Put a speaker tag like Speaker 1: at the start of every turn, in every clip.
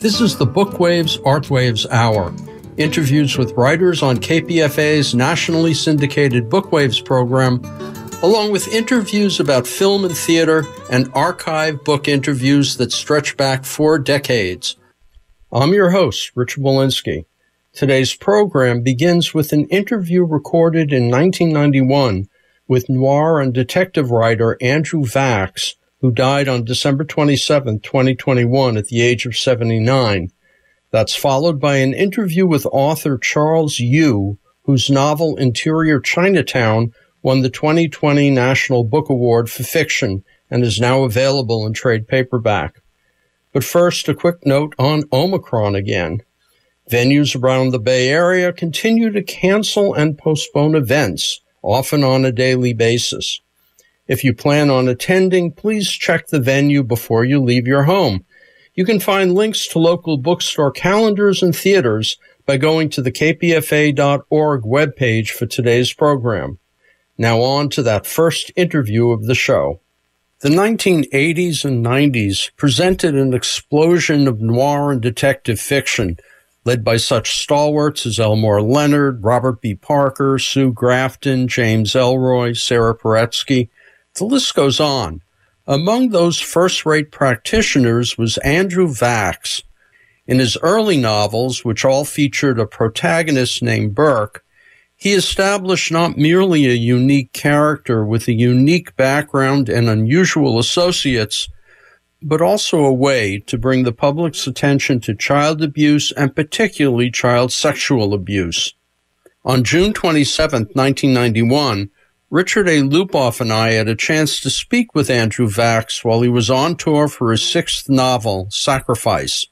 Speaker 1: This is the Bookwaves Artwaves Hour. Interviews with writers on KPFA's nationally syndicated Bookwaves program, along with interviews about film and theater and archive book interviews that stretch back four decades. I'm your host, Richard Wolinsky. Today's program begins with an interview recorded in 1991 with noir and detective writer Andrew Vachss, who died on December 27, 2021 at the age of 79. That's followed by an interview with author Charles Yu, whose novel Interior Chinatown won the 2020 National Book Award for fiction and is now available in trade paperback. But first, a quick note on Omicron again. Venues around the Bay Area continue to cancel and postpone events often on a daily basis. If you plan on attending, please check the venue before you leave your home. You can find links to local bookstore calendars and theaters by going to the kpfa.org webpage for today's program. Now on to that first interview of the show. The 1980s and 90s presented an explosion of noir and detective fiction led by such stalwarts as Elmore Leonard, Robert B. Parker, Sue Grafton, James Ellroy, Sara Paretsky. The list goes on. Among those first-rate practitioners was Andrew Vachss. In his early novels, which all featured a protagonist named Burke, he established not merely a unique character with a unique background and unusual associates, but also a way to bring the public's attention to child abuse and particularly child sexual abuse. On June 27, 1991, Richard A. Lupoff and I had a chance to speak with Andrew Vachss while he was on tour for his sixth novel, Sacrifice.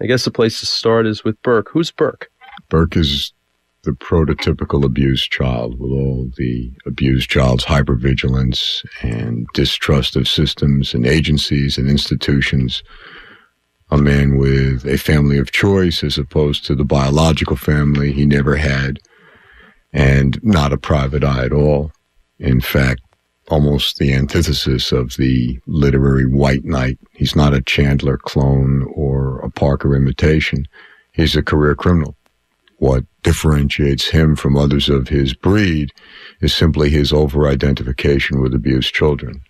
Speaker 2: I guess the place to start is with Burke. Who's Burke?
Speaker 3: Burke is the prototypical abused child with all the abused child's hypervigilance and distrust of systems and agencies and institutions. A man with a family of choice as opposed to the biological family he never had and not a private eye at all. In fact, almost the antithesis of the literary white knight. He's not a Chandler clone or a Parker imitation. He's a career criminal. What differentiates him from others of his breed is simply his over-identification with abused children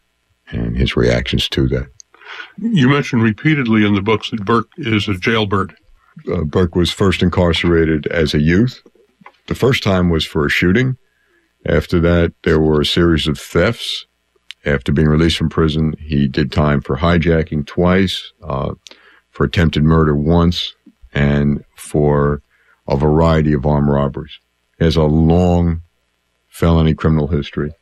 Speaker 3: and his reactions to that.
Speaker 4: You mentioned repeatedly in the books that Burke is a jailbird.
Speaker 3: Uh, Burke was first incarcerated as a youth. The first time was for a shooting. After that, there were a series of thefts. After being released from prison, he did time for hijacking twice, uh, for attempted murder once, and for a variety of armed robberies. He has a long felony criminal history.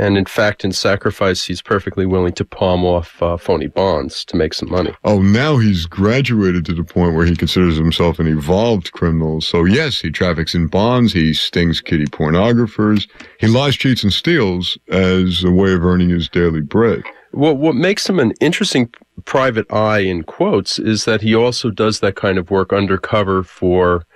Speaker 2: And in fact, in Sacrifice, he's perfectly willing to palm off uh, phony bonds to make some money.
Speaker 3: Oh, now he's graduated to the point where he considers himself an evolved criminal. So, yes, he traffics in bonds, he stings kiddie pornographers, he lies, cheats, and steals as a way of earning his daily bread.
Speaker 2: Well, what makes him an interesting private eye, in quotes, is that he also does that kind of work undercover for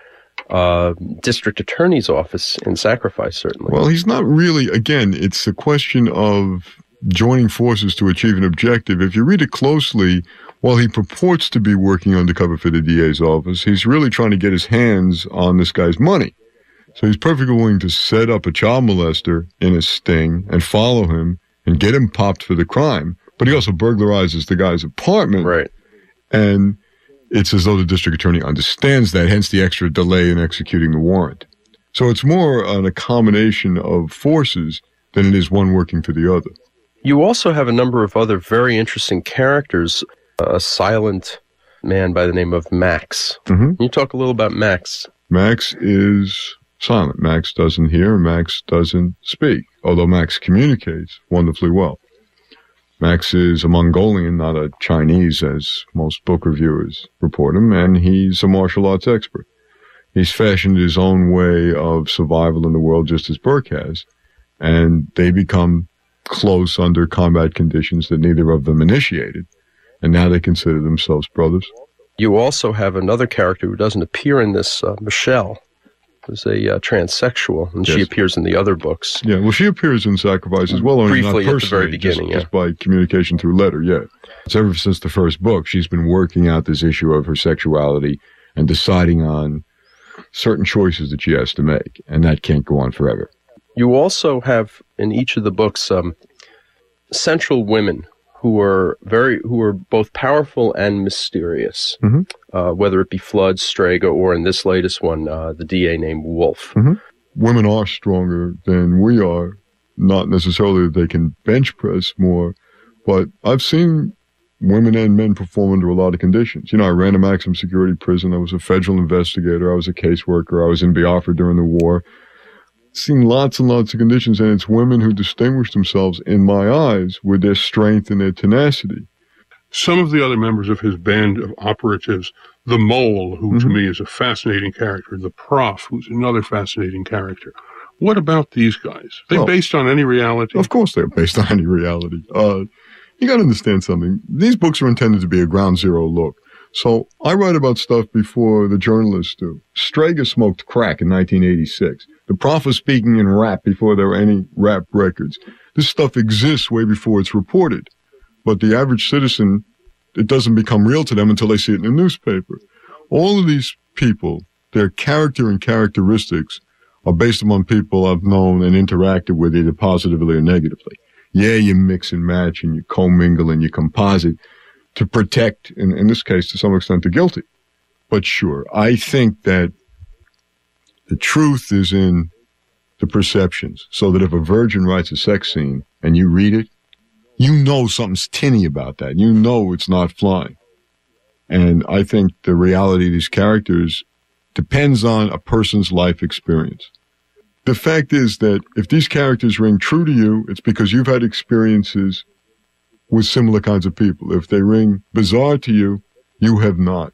Speaker 2: uh, district attorney's office in Sacrifice, certainly.
Speaker 3: Well, he's not really, again, it's a question of joining forces to achieve an objective. If you read it closely, while he purports to be working undercover for the DA's office, he's really trying to get his hands on this guy's money. So he's perfectly willing to set up a child molester in a sting and follow him and get him popped for the crime. But he also burglarizes the guy's apartment.
Speaker 2: Right.
Speaker 3: And it's as though the district attorney understands that, hence the extra delay in executing the warrant. So it's more on a combination of forces than it is one working for the other.
Speaker 2: You also have a number of other very interesting characters. A silent man by the name of Max.
Speaker 3: Mm-hmm.
Speaker 2: Can you talk a little about Max?
Speaker 3: Max is silent. Max doesn't hear. Max doesn't speak, although Max communicates wonderfully well. Max is a Mongolian, not a Chinese, as most book reviewers report him, and he's a martial arts expert. He's fashioned his own way of survival in the world just as Burke has, and they become close under combat conditions that neither of them initiated, and now they consider themselves brothers.
Speaker 2: You also have another character who doesn't appear in this, uh, Michelle. Was a uh, transsexual, and
Speaker 3: Yes.
Speaker 2: she appears in the other books.
Speaker 3: Yeah, well, she appears in Sacrifice as well, only
Speaker 2: Briefly
Speaker 3: not
Speaker 2: at the very
Speaker 3: personally,
Speaker 2: beginning,
Speaker 3: just,
Speaker 2: yeah.
Speaker 3: just by communication through letter. Yeah, it's ever since the first book she's been working out this issue of her sexuality and deciding on certain choices that she has to make, and that can't go on forever.
Speaker 2: You also have in each of the books um, central women who are very who are both powerful and mysterious.
Speaker 3: Mhm.
Speaker 2: Uh, whether it be Flood, Strega, or in this latest one, uh, the DA named Wolf.
Speaker 3: Women are stronger than we are, not necessarily that they can bench press more, but I've seen women and men perform under a lot of conditions. You know, I ran a maximum security prison. I was a federal investigator. I was a caseworker. I was in Biafra during the war. Seen lots and lots of conditions, and it's women who distinguish themselves in my eyes with their strength and their tenacity.
Speaker 4: Some of the other members of his band of operatives, the Mole, who to
Speaker 3: Mhm.
Speaker 4: me is a fascinating character, the Prof, who's another fascinating character. What about these guys? They
Speaker 3: Well-
Speaker 4: based on any reality?
Speaker 3: Of course, they're based on any reality. Uh, you got to understand something. These books are intended to be a ground zero look. So I write about stuff before the journalists do. Strega smoked crack in 1986. The Prof was speaking in rap before there were any rap records. This stuff exists way before it's reported. But the average citizen, it doesn't become real to them until they see it in the newspaper. All of these people, their character and characteristics are based upon people I've known and interacted with either positively or negatively. Yeah, you mix and match and you commingle and you composite to protect, in, in this case, to some extent, the guilty. But sure, I think that the truth is in the perceptions. So that if a virgin writes a sex scene and you read it, you know something's tinny about that. You know it's not flying. And I think the reality of these characters depends on a person's life experience. The fact is that if these characters ring true to you, it's because you've had experiences with similar kinds of people. If they ring bizarre to you, you have not.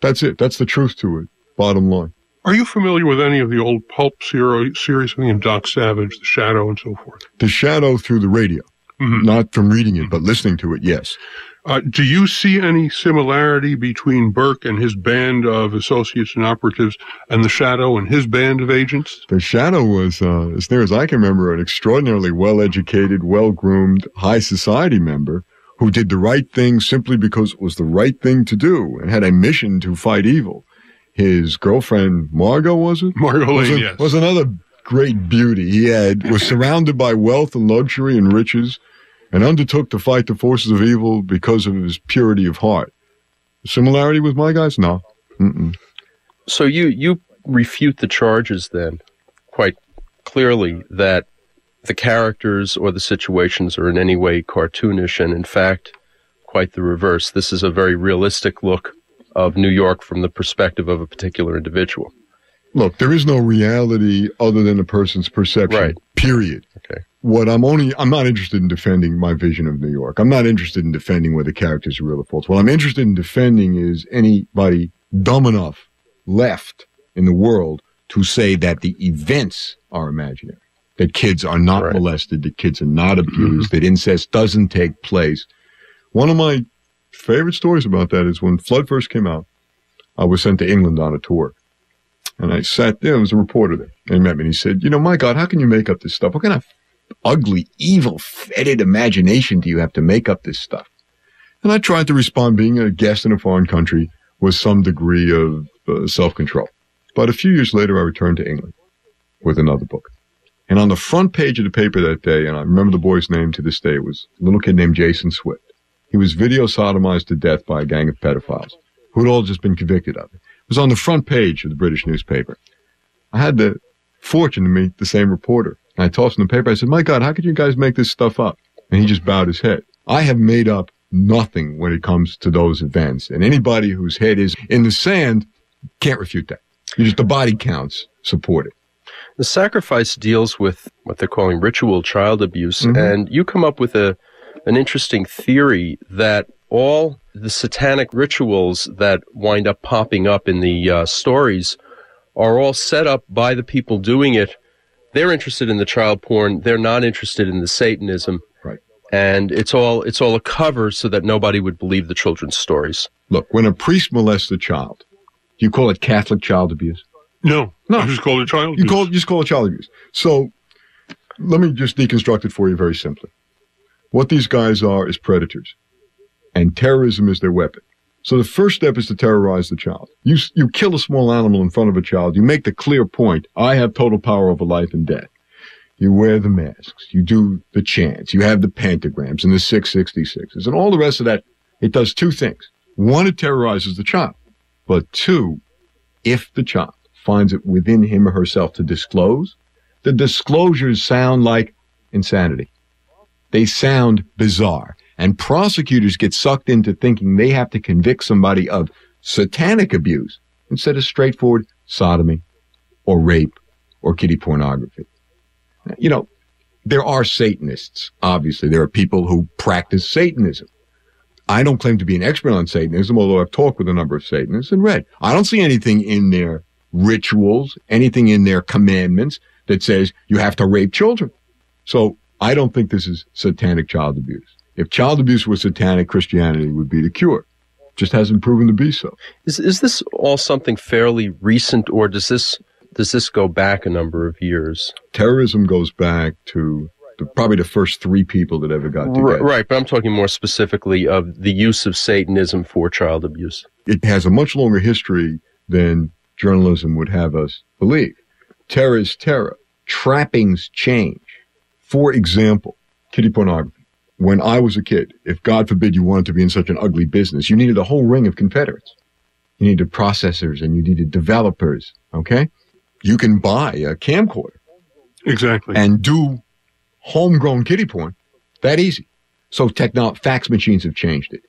Speaker 3: That's it. That's the truth to it. Bottom line.
Speaker 4: Are you familiar with any of the old pulp series, I Doc Savage, The Shadow, and so forth?
Speaker 3: The shadow through the radio,
Speaker 4: Mhm.
Speaker 3: not from reading it, but listening to it. Yes.
Speaker 4: Uh, do you see any similarity between Burke and his band of associates and operatives and the Shadow and his band of agents?
Speaker 3: The shadow was, uh, as near as I can remember, an extraordinarily well-educated, well-groomed, high society member who did the right thing simply because it was the right thing to do and had a mission to fight evil. His girlfriend, Margo, was it?
Speaker 4: Margo
Speaker 3: was,
Speaker 4: Lane,
Speaker 3: an-
Speaker 4: yes.
Speaker 3: was another great beauty. He had was surrounded by wealth and luxury and riches, and undertook to fight the forces of evil because of his purity of heart. Similarity with my guys? No. Mm-mm.
Speaker 2: So you you refute the charges then quite clearly that the characters or the situations are in any way cartoonish, and in fact, quite the reverse. This is a very realistic look of New York from the perspective of a particular individual.
Speaker 3: Look, there is no reality other than a person's perception.
Speaker 2: Right.
Speaker 3: Period.
Speaker 2: Okay.
Speaker 3: What I'm only, I'm not interested in defending my vision of New York. I'm not interested in defending whether characters are real or false. What I'm interested in defending is anybody dumb enough left in the world to say that the events are imaginary, that kids are not
Speaker 2: Right.
Speaker 3: molested, that kids are not mm-hmm. abused, that incest doesn't take place. One of my favorite stories about that is when Flood first came out, I was sent to England on a tour. And I sat there, there was a reporter there. And he met me and he said, You know, my God, how can you make up this stuff? What kind of ugly, evil, fetid imagination do you have to make up this stuff? And I tried to respond, being a guest in a foreign country, with some degree of uh, self control. But a few years later, I returned to England with another book. And on the front page of the paper that day, and I remember the boy's name to this day, was a little kid named Jason Swift. He was video sodomized to death by a gang of pedophiles who had all just been convicted of it. It was on the front page of the British newspaper. I had the fortune to meet the same reporter. And I tossed him the paper. I said, My God, how could you guys make this stuff up? And he just bowed his head. I have made up nothing when it comes to those events. And anybody whose head is in the sand can't refute that. You just the body counts support it.
Speaker 2: The sacrifice deals with what they're calling ritual child abuse,
Speaker 3: Mhm.
Speaker 2: and you come up with a an interesting theory that all the satanic rituals that wind up popping up in the uh, stories are all set up by the people doing it. They're interested in the child porn. They're not interested in the Satanism.
Speaker 3: Right.
Speaker 2: And it's all it's all a cover so that nobody would believe the children's stories.
Speaker 3: Look, when a priest molests a child, do you call it Catholic child abuse?
Speaker 4: No,
Speaker 3: No.
Speaker 4: I just call it child
Speaker 3: You
Speaker 4: abuse.
Speaker 3: call you just call it child abuse. So let me just deconstruct it for you very simply. What these guys are is predators, and terrorism is their weapon. So the first step is to terrorize the child. You you kill a small animal in front of a child. You make the clear point: I have total power over life and death. You wear the masks. You do the chants. You have the pentagrams and the 666s and all the rest of that. It does two things. One, it terrorizes the child. But two, if the child finds it within him or herself to disclose, the disclosures sound like insanity. They sound bizarre. And prosecutors get sucked into thinking they have to convict somebody of satanic abuse instead of straightforward sodomy or rape or kiddie pornography. You know, there are Satanists, obviously. There are people who practice Satanism. I don't claim to be an expert on Satanism, although I've talked with a number of Satanists and read. I don't see anything in their rituals, anything in their commandments that says you have to rape children. So I don't think this is satanic child abuse. If child abuse was satanic, Christianity would be the cure. Just hasn't proven to be so.
Speaker 2: Is is this all something fairly recent, or does this does this go back a number of years?
Speaker 3: Terrorism goes back to the, probably the first three people that ever got together.
Speaker 2: right, but I'm talking more specifically of the use of Satanism for child abuse.
Speaker 3: It has a much longer history than journalism would have us believe. Terror is terror. Trappings change. For example, kiddie pornography. When I was a kid, if God forbid you wanted to be in such an ugly business, you needed a whole ring of Confederates. You needed processors and you needed developers. Okay? You can buy a camcorder
Speaker 4: exactly.
Speaker 3: and do homegrown kiddie porn that easy. So techno fax machines have changed it.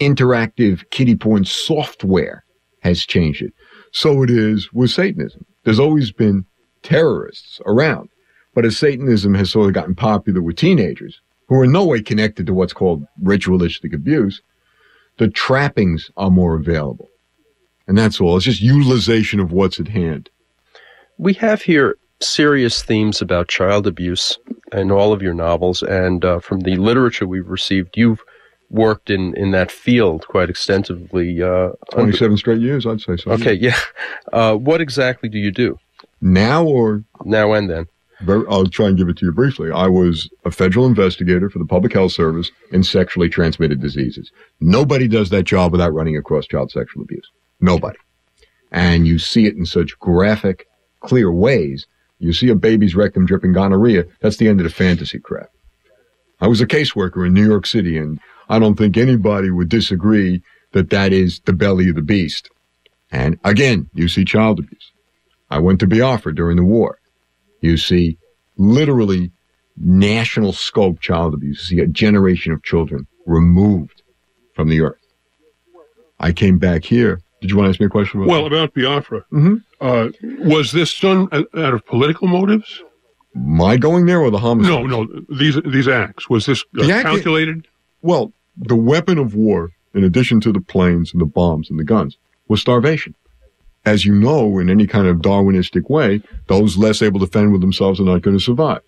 Speaker 3: Interactive kiddie porn software has changed it. So it is with Satanism. There's always been terrorists around, but as Satanism has sort of gotten popular with teenagers who are in no way connected to what's called ritualistic abuse, the trappings are more available. And that's all. It's just utilization of what's at hand.
Speaker 2: We have here serious themes about child abuse in all of your novels, and uh, from the literature we've received, you've worked in, in that field quite extensively. Uh, under-
Speaker 3: 27 straight years, I'd say so.
Speaker 2: okay, yeah. Uh, what exactly do you do
Speaker 3: Now or
Speaker 2: now and then?
Speaker 3: I'll try and give it to you briefly. I was a federal investigator for the Public Health Service in sexually transmitted diseases. Nobody does that job without running across child sexual abuse. Nobody. And you see it in such graphic, clear ways. You see a baby's rectum dripping gonorrhea. That's the end of the fantasy crap. I was a caseworker in New York City, and I don't think anybody would disagree that that is the belly of the beast. And again, you see child abuse. I went to Biafra during the war. You see literally national scope child abuse. You see a generation of children removed from the earth. I came back here. Did you want to ask me a question? About
Speaker 4: well, about Biafra,
Speaker 3: Mhm.
Speaker 4: uh, was this done out out of political motives?
Speaker 3: my going there or the homicide?
Speaker 4: No, no. These these acts was this uh,
Speaker 3: act-
Speaker 4: calculated?
Speaker 3: Well, the weapon of war, in addition to the planes and the bombs and the guns, was starvation. As you know, in any kind of Darwinistic way, those less able to fend with themselves are not going to survive.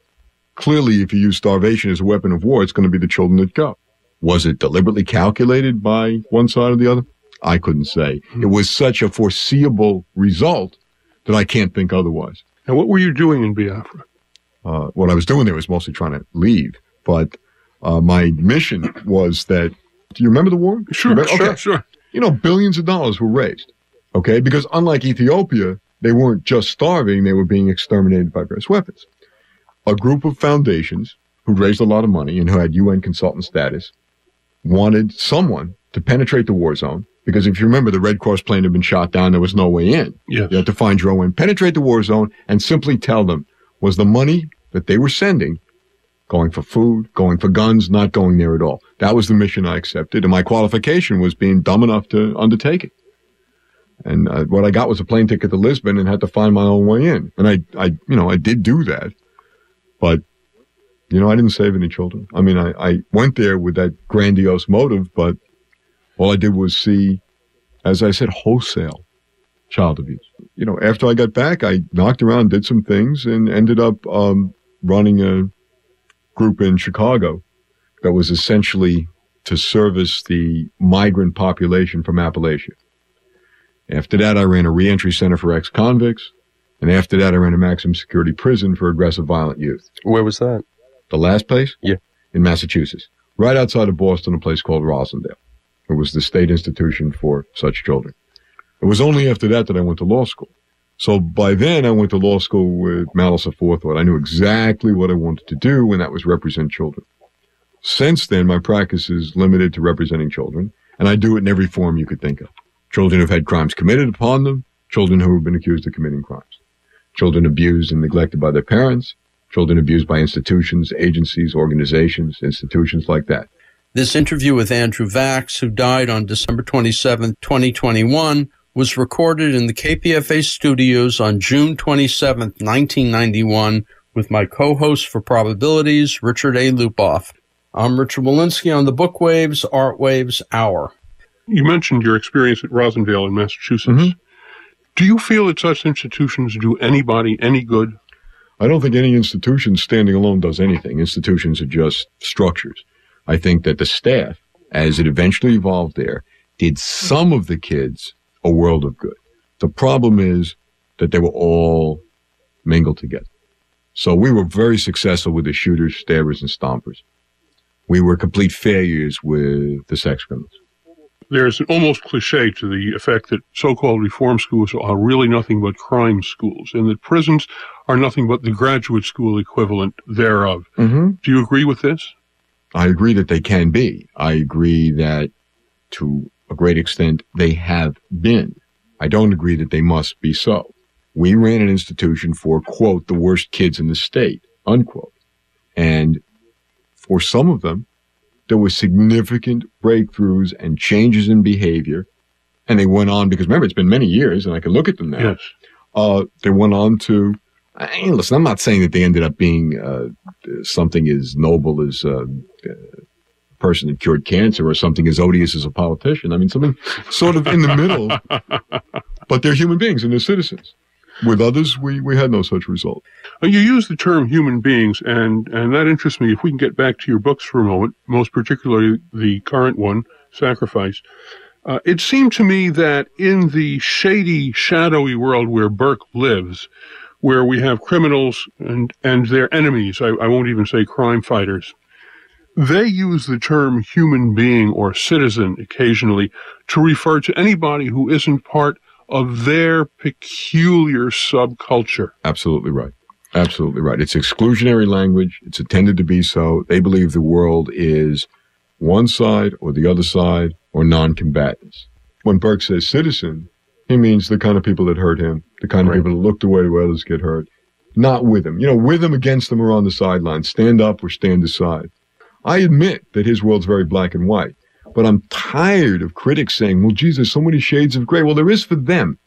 Speaker 3: Clearly, if you use starvation as a weapon of war, it's going to be the children that go. Was it deliberately calculated by one side or the other? I couldn't say. It was such a foreseeable result that I can't think otherwise.
Speaker 4: Now, what were you doing in Biafra?
Speaker 3: uh, what I was doing there was mostly trying to leave, but uh, my mission was that. Do you remember the war?
Speaker 4: Sure,
Speaker 3: Remember-
Speaker 4: sure,
Speaker 3: okay.
Speaker 4: sure.
Speaker 3: You know, billions of dollars were raised. Okay, because unlike Ethiopia, they weren't just starving; they were being exterminated by various weapons. A group of foundations who raised a lot of money and who had UN consultant status wanted someone to penetrate the war zone. Because if you remember, the Red Cross plane had been shot down; there was no way in.
Speaker 4: Yes.
Speaker 3: You had to find your own way, penetrate the war zone, and simply tell them was the money that they were sending going for food, going for guns, not going there at all. That was the mission I accepted, and my qualification was being dumb enough to undertake it. And uh, what I got was a plane ticket to Lisbon and had to find my own way in. And I, I, you know, I did do that, but you know, I didn't save any children. I mean, I, I went there with that grandiose motive, but all I did was see, as I said, wholesale child abuse. You know, after I got back, I knocked around, did some things, and ended up um, running a group in Chicago that was essentially to service the migrant population from Appalachia. After that, I ran a reentry center for ex-convicts. And after that, I ran a maximum security prison for aggressive violent youth.
Speaker 2: Where was that?
Speaker 3: The last place?
Speaker 2: Yeah.
Speaker 3: In Massachusetts. Right outside of Boston, a place called Roslindale. It was the state institution for such children. It was only after that that I went to law school. So by then I went to law school with malice aforethought. I knew exactly what I wanted to do, and that was represent children. Since then, my practice is limited to representing children, and I do it in every form you could think of. Children who've had crimes committed upon them, children who have been accused of committing crimes, children abused and neglected by their parents, children abused by institutions, agencies, organizations, institutions like that.
Speaker 1: This interview with Andrew Vachss, who died on December 27, 2021, was recorded in the KPFA studios on June 27, 1991, with my co-host for Probabilities, Richard A. Lupoff. I'm Richard Wolinsky on the Book Waves Art Waves Hour.
Speaker 4: You mentioned your experience at Roslindale in Massachusetts.
Speaker 3: Mm-hmm.
Speaker 4: Do you feel that such institutions do anybody any good?
Speaker 3: I don't think any institution standing alone does anything. Institutions are just structures. I think that the staff, as it eventually evolved there, did some of the kids a world of good. The problem is that they were all mingled together. So we were very successful with the shooters, stabbers, and stompers. We were complete failures with the sex criminals.
Speaker 4: There's an almost cliche to the effect that so-called reform schools are really nothing but crime schools and that prisons are nothing but the graduate school equivalent thereof.
Speaker 3: Mm-hmm.
Speaker 4: Do you agree with this?
Speaker 3: I agree that they can be. I agree that to a great extent they have been. I don't agree that they must be so. We ran an institution for, quote, the worst kids in the state, unquote. And for some of them, there were significant breakthroughs and changes in behavior. And they went on because remember, it's been many years and I can look at them now.
Speaker 4: Yes.
Speaker 3: Uh, they went on to, I mean, listen, I'm not saying that they ended up being uh, something as noble as uh, a person that cured cancer or something as odious as a politician. I mean, something sort of in the middle, but they're human beings and they're citizens. With others, we, we had no such result.
Speaker 4: Uh, You use the term human beings, and, and that interests me. If we can get back to your books for a moment, most particularly the current one, Sacrifice. Uh, it seemed to me that in the shady, shadowy world where Burke lives, where we have criminals and, and their enemies, I, I won't even say crime fighters, they use the term human being or citizen occasionally to refer to anybody who isn't part of their peculiar subculture.
Speaker 3: Absolutely right. Absolutely right. It's exclusionary language. It's intended to be so. They believe the world is one side or the other side or non-combatants. When Burke says citizen, he means the kind of people that hurt him, the kind of people that look the way where others get hurt. Not with him. You know, with him, against him, or on the sidelines. Stand up or stand aside. I admit that his world's very black and white, but I'm tired of critics saying, well, geez, there's so many shades of gray. Well, there is for them.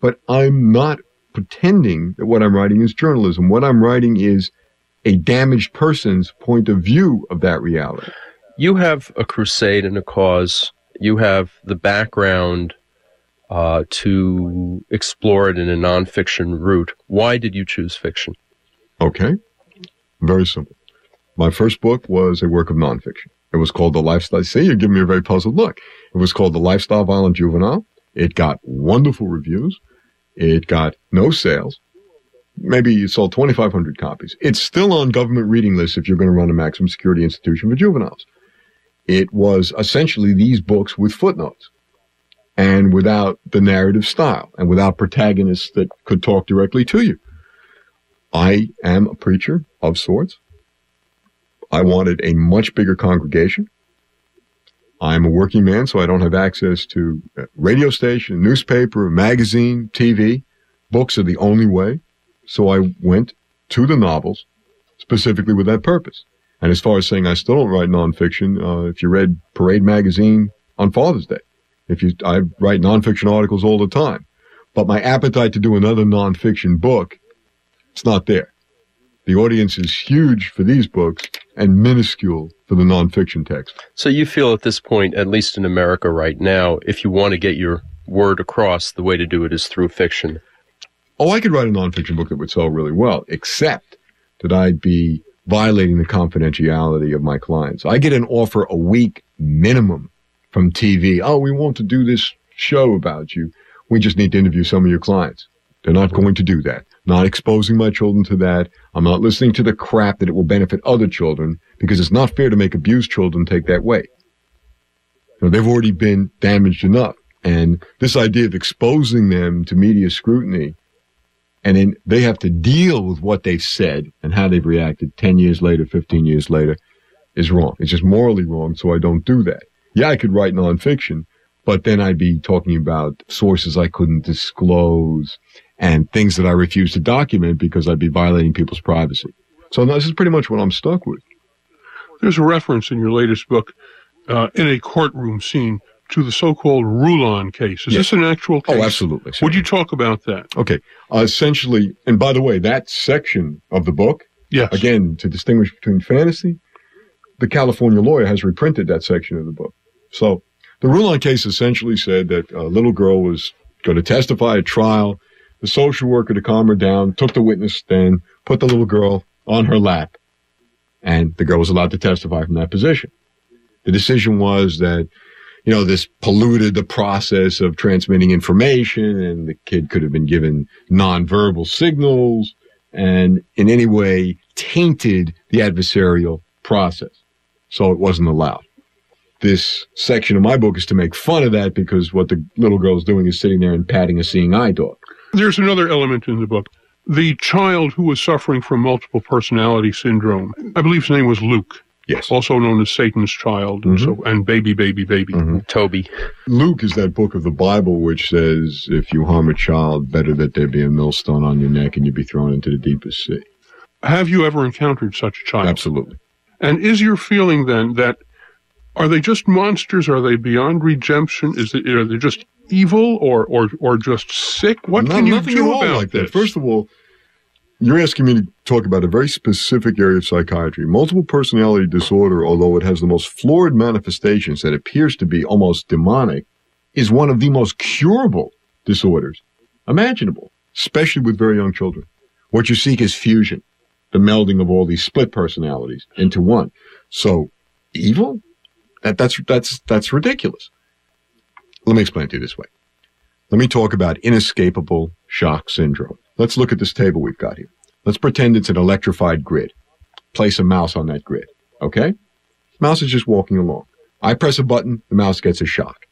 Speaker 3: But I'm not pretending that what I'm writing is journalism. What I'm writing is a damaged person's point of view of that reality.
Speaker 2: You have a crusade and a cause. You have the background uh, to explore it in a nonfiction route. Why did you choose fiction?
Speaker 3: Okay? Very simple. My first book was a work of nonfiction. It was called The Lifestyle. See, you're giving me a very puzzled look. It was called The Lifestyle Violent Juvenile. It got wonderful reviews. It got no sales. Maybe it sold 2,500 copies. It's still on government reading lists if you're going to run a maximum security institution for juveniles. It was essentially these books with footnotes and without the narrative style and without protagonists that could talk directly to you. I am a preacher of sorts. I wanted a much bigger congregation. I'm a working man, so I don't have access to radio station, newspaper, magazine, TV. Books are the only way. So I went to the novels specifically with that purpose. And as far as saying I still don't write nonfiction, uh, if you read Parade magazine on Father's Day, if you, I write nonfiction articles all the time. But my appetite to do another nonfiction book, it's not there. The audience is huge for these books and minuscule for the nonfiction text.
Speaker 2: So you feel at this point, at least in America right now, if you want to get your word across, the way to do it is through fiction.
Speaker 3: Oh, I could write a nonfiction book that would sell really well, except that I'd be violating the confidentiality of my clients. I get an offer a week minimum from TV. Oh, we want to do this show about you. We just need to interview some of your clients. They're not going to do that. Not exposing my children to that. I'm not listening to the crap that it will benefit other children because it's not fair to make abused children take that way. You know, they've already been damaged enough. And this idea of exposing them to media scrutiny and then they have to deal with what they've said and how they've reacted 10 years later, 15 years later is wrong. It's just morally wrong, so I don't do that. Yeah, I could write nonfiction, but then I'd be talking about sources I couldn't disclose and things that I refuse to document because I'd be violating people's privacy. So this is pretty much what I'm stuck with.
Speaker 4: There's a reference in your latest book uh, in a courtroom scene to the so-called Rulon case. Is yes. this an actual oh,
Speaker 3: case? Oh, absolutely.
Speaker 4: Would you talk about that?
Speaker 3: Okay. Uh, essentially, and by the way, that section of the book,
Speaker 4: yes.
Speaker 3: again, to distinguish between fantasy, the California lawyer has reprinted that section of the book. So the Rulon case essentially said that a little girl was going to testify at trial. The social worker to calm her down took the witness stand, put the little girl on her lap, and the girl was allowed to testify from that position. The decision was that, you know, this polluted the process of transmitting information and the kid could have been given nonverbal signals and in any way tainted the adversarial process. So it wasn't allowed this section of my book is to make fun of that because what the little girl is doing is sitting there and patting a seeing eye dog.
Speaker 4: There's another element in the book. The child who was suffering from multiple personality syndrome, I believe his name was Luke.
Speaker 3: Yes.
Speaker 4: Also known as Satan's child and mm-hmm. so and baby, baby, baby.
Speaker 2: Mm-hmm. Toby.
Speaker 3: Luke is that book of the Bible which says if you harm a child, better that there be a millstone on your neck and you be thrown into the deepest sea.
Speaker 4: Have you ever encountered such a child?
Speaker 3: Absolutely.
Speaker 4: And is your feeling then that are they just monsters? Are they beyond redemption? Is it, are they just evil or, or, or just sick? What can you do about like this?
Speaker 3: That. First of all, you're asking me to talk about a very specific area of psychiatry. Multiple personality disorder, although it has the most florid manifestations that appears to be almost demonic, is one of the most curable disorders imaginable, especially with very young children. What you seek is fusion, the melding of all these split personalities into one. So, evil? That, that's, that's, that's ridiculous. Let me explain it to you this way. Let me talk about inescapable shock syndrome. Let's look at this table we've got here. Let's pretend it's an electrified grid. Place a mouse on that grid. Okay? Mouse is just walking along. I press a button, the mouse gets a shock.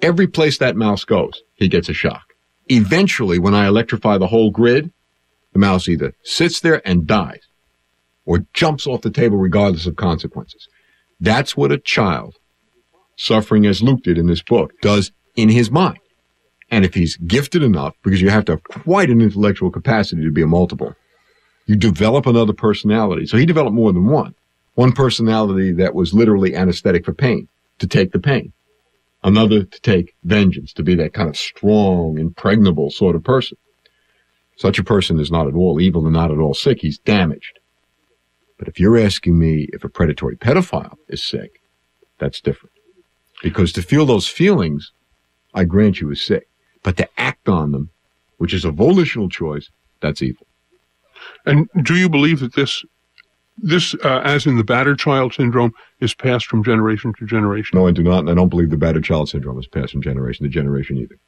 Speaker 3: Every place that mouse goes, he gets a shock. Eventually, when I electrify the whole grid, the mouse either sits there and dies or jumps off the table regardless of consequences. That's what a child suffering as Luke did in this book does in his mind. And if he's gifted enough, because you have to have quite an intellectual capacity to be a multiple, you develop another personality. So he developed more than one. One personality that was literally anesthetic for pain, to take the pain. Another to take vengeance, to be that kind of strong, impregnable sort of person. Such a person is not at all evil and not at all sick. He's damaged. But if you're asking me if a predatory pedophile is sick, that's different. Because to feel those feelings, I grant you is sick. But to act on them, which is a volitional choice, that's evil.
Speaker 4: And do you believe that this, this, uh, as in the battered child syndrome, is passed from generation to generation?
Speaker 3: No, I do not. And I don't believe the battered child syndrome is passed from generation to generation either.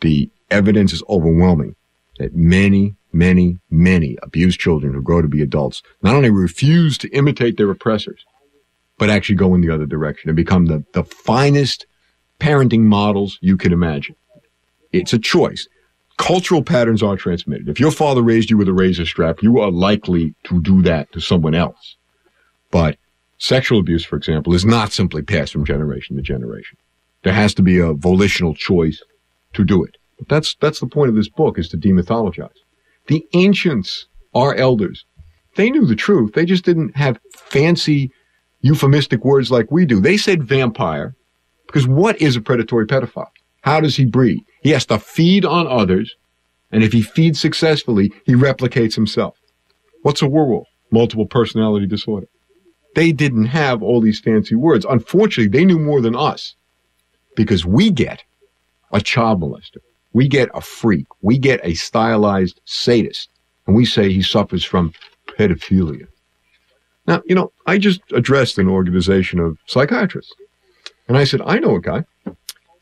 Speaker 3: The evidence is overwhelming that many, many, many abused children who grow to be adults not only refuse to imitate their oppressors, but actually go in the other direction and become the, the finest parenting models you can imagine. It's a choice. Cultural patterns are transmitted. If your father raised you with a razor strap, you are likely to do that to someone else. But sexual abuse, for example, is not simply passed from generation to generation. There has to be a volitional choice to do it. But that's, that's the point of this book is to demythologize. The ancients, our elders, they knew the truth. They just didn't have fancy euphemistic words like we do. They said vampire because what is a predatory pedophile? How does he breed? He has to feed on others. And if he feeds successfully, he replicates himself. What's a werewolf? Multiple personality disorder. They didn't have all these fancy words. Unfortunately, they knew more than us because we get a child molester. We get a freak. We get a stylized sadist. And we say he suffers from pedophilia. Now, you know, I just addressed an organization of psychiatrists. And I said, I know a guy.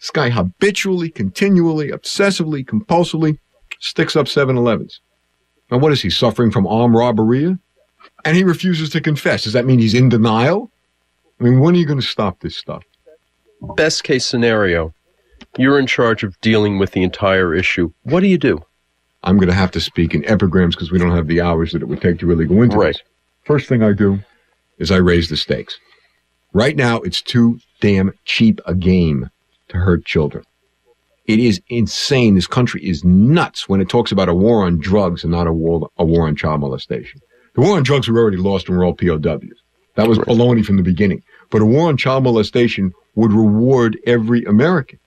Speaker 3: This guy habitually, continually, obsessively, compulsively sticks up 7 Elevens. Now, what is he, suffering from armed robbery? And he refuses to confess. Does that mean he's in denial? I mean, when are you going to stop this stuff?
Speaker 2: Best case scenario, you're in charge of dealing with the entire issue. What do you do?
Speaker 3: I'm going to have to speak in epigrams because we don't have the hours that it would take to really go into
Speaker 2: right.
Speaker 3: this. First thing I do is I raise the stakes. Right now, it's too damn cheap a game to hurt children. It is insane. This country is nuts when it talks about a war on drugs and not a war, a war on child molestation. The war on drugs we already lost and we're all POWs. That was baloney from the beginning. But a war on child molestation would reward every American.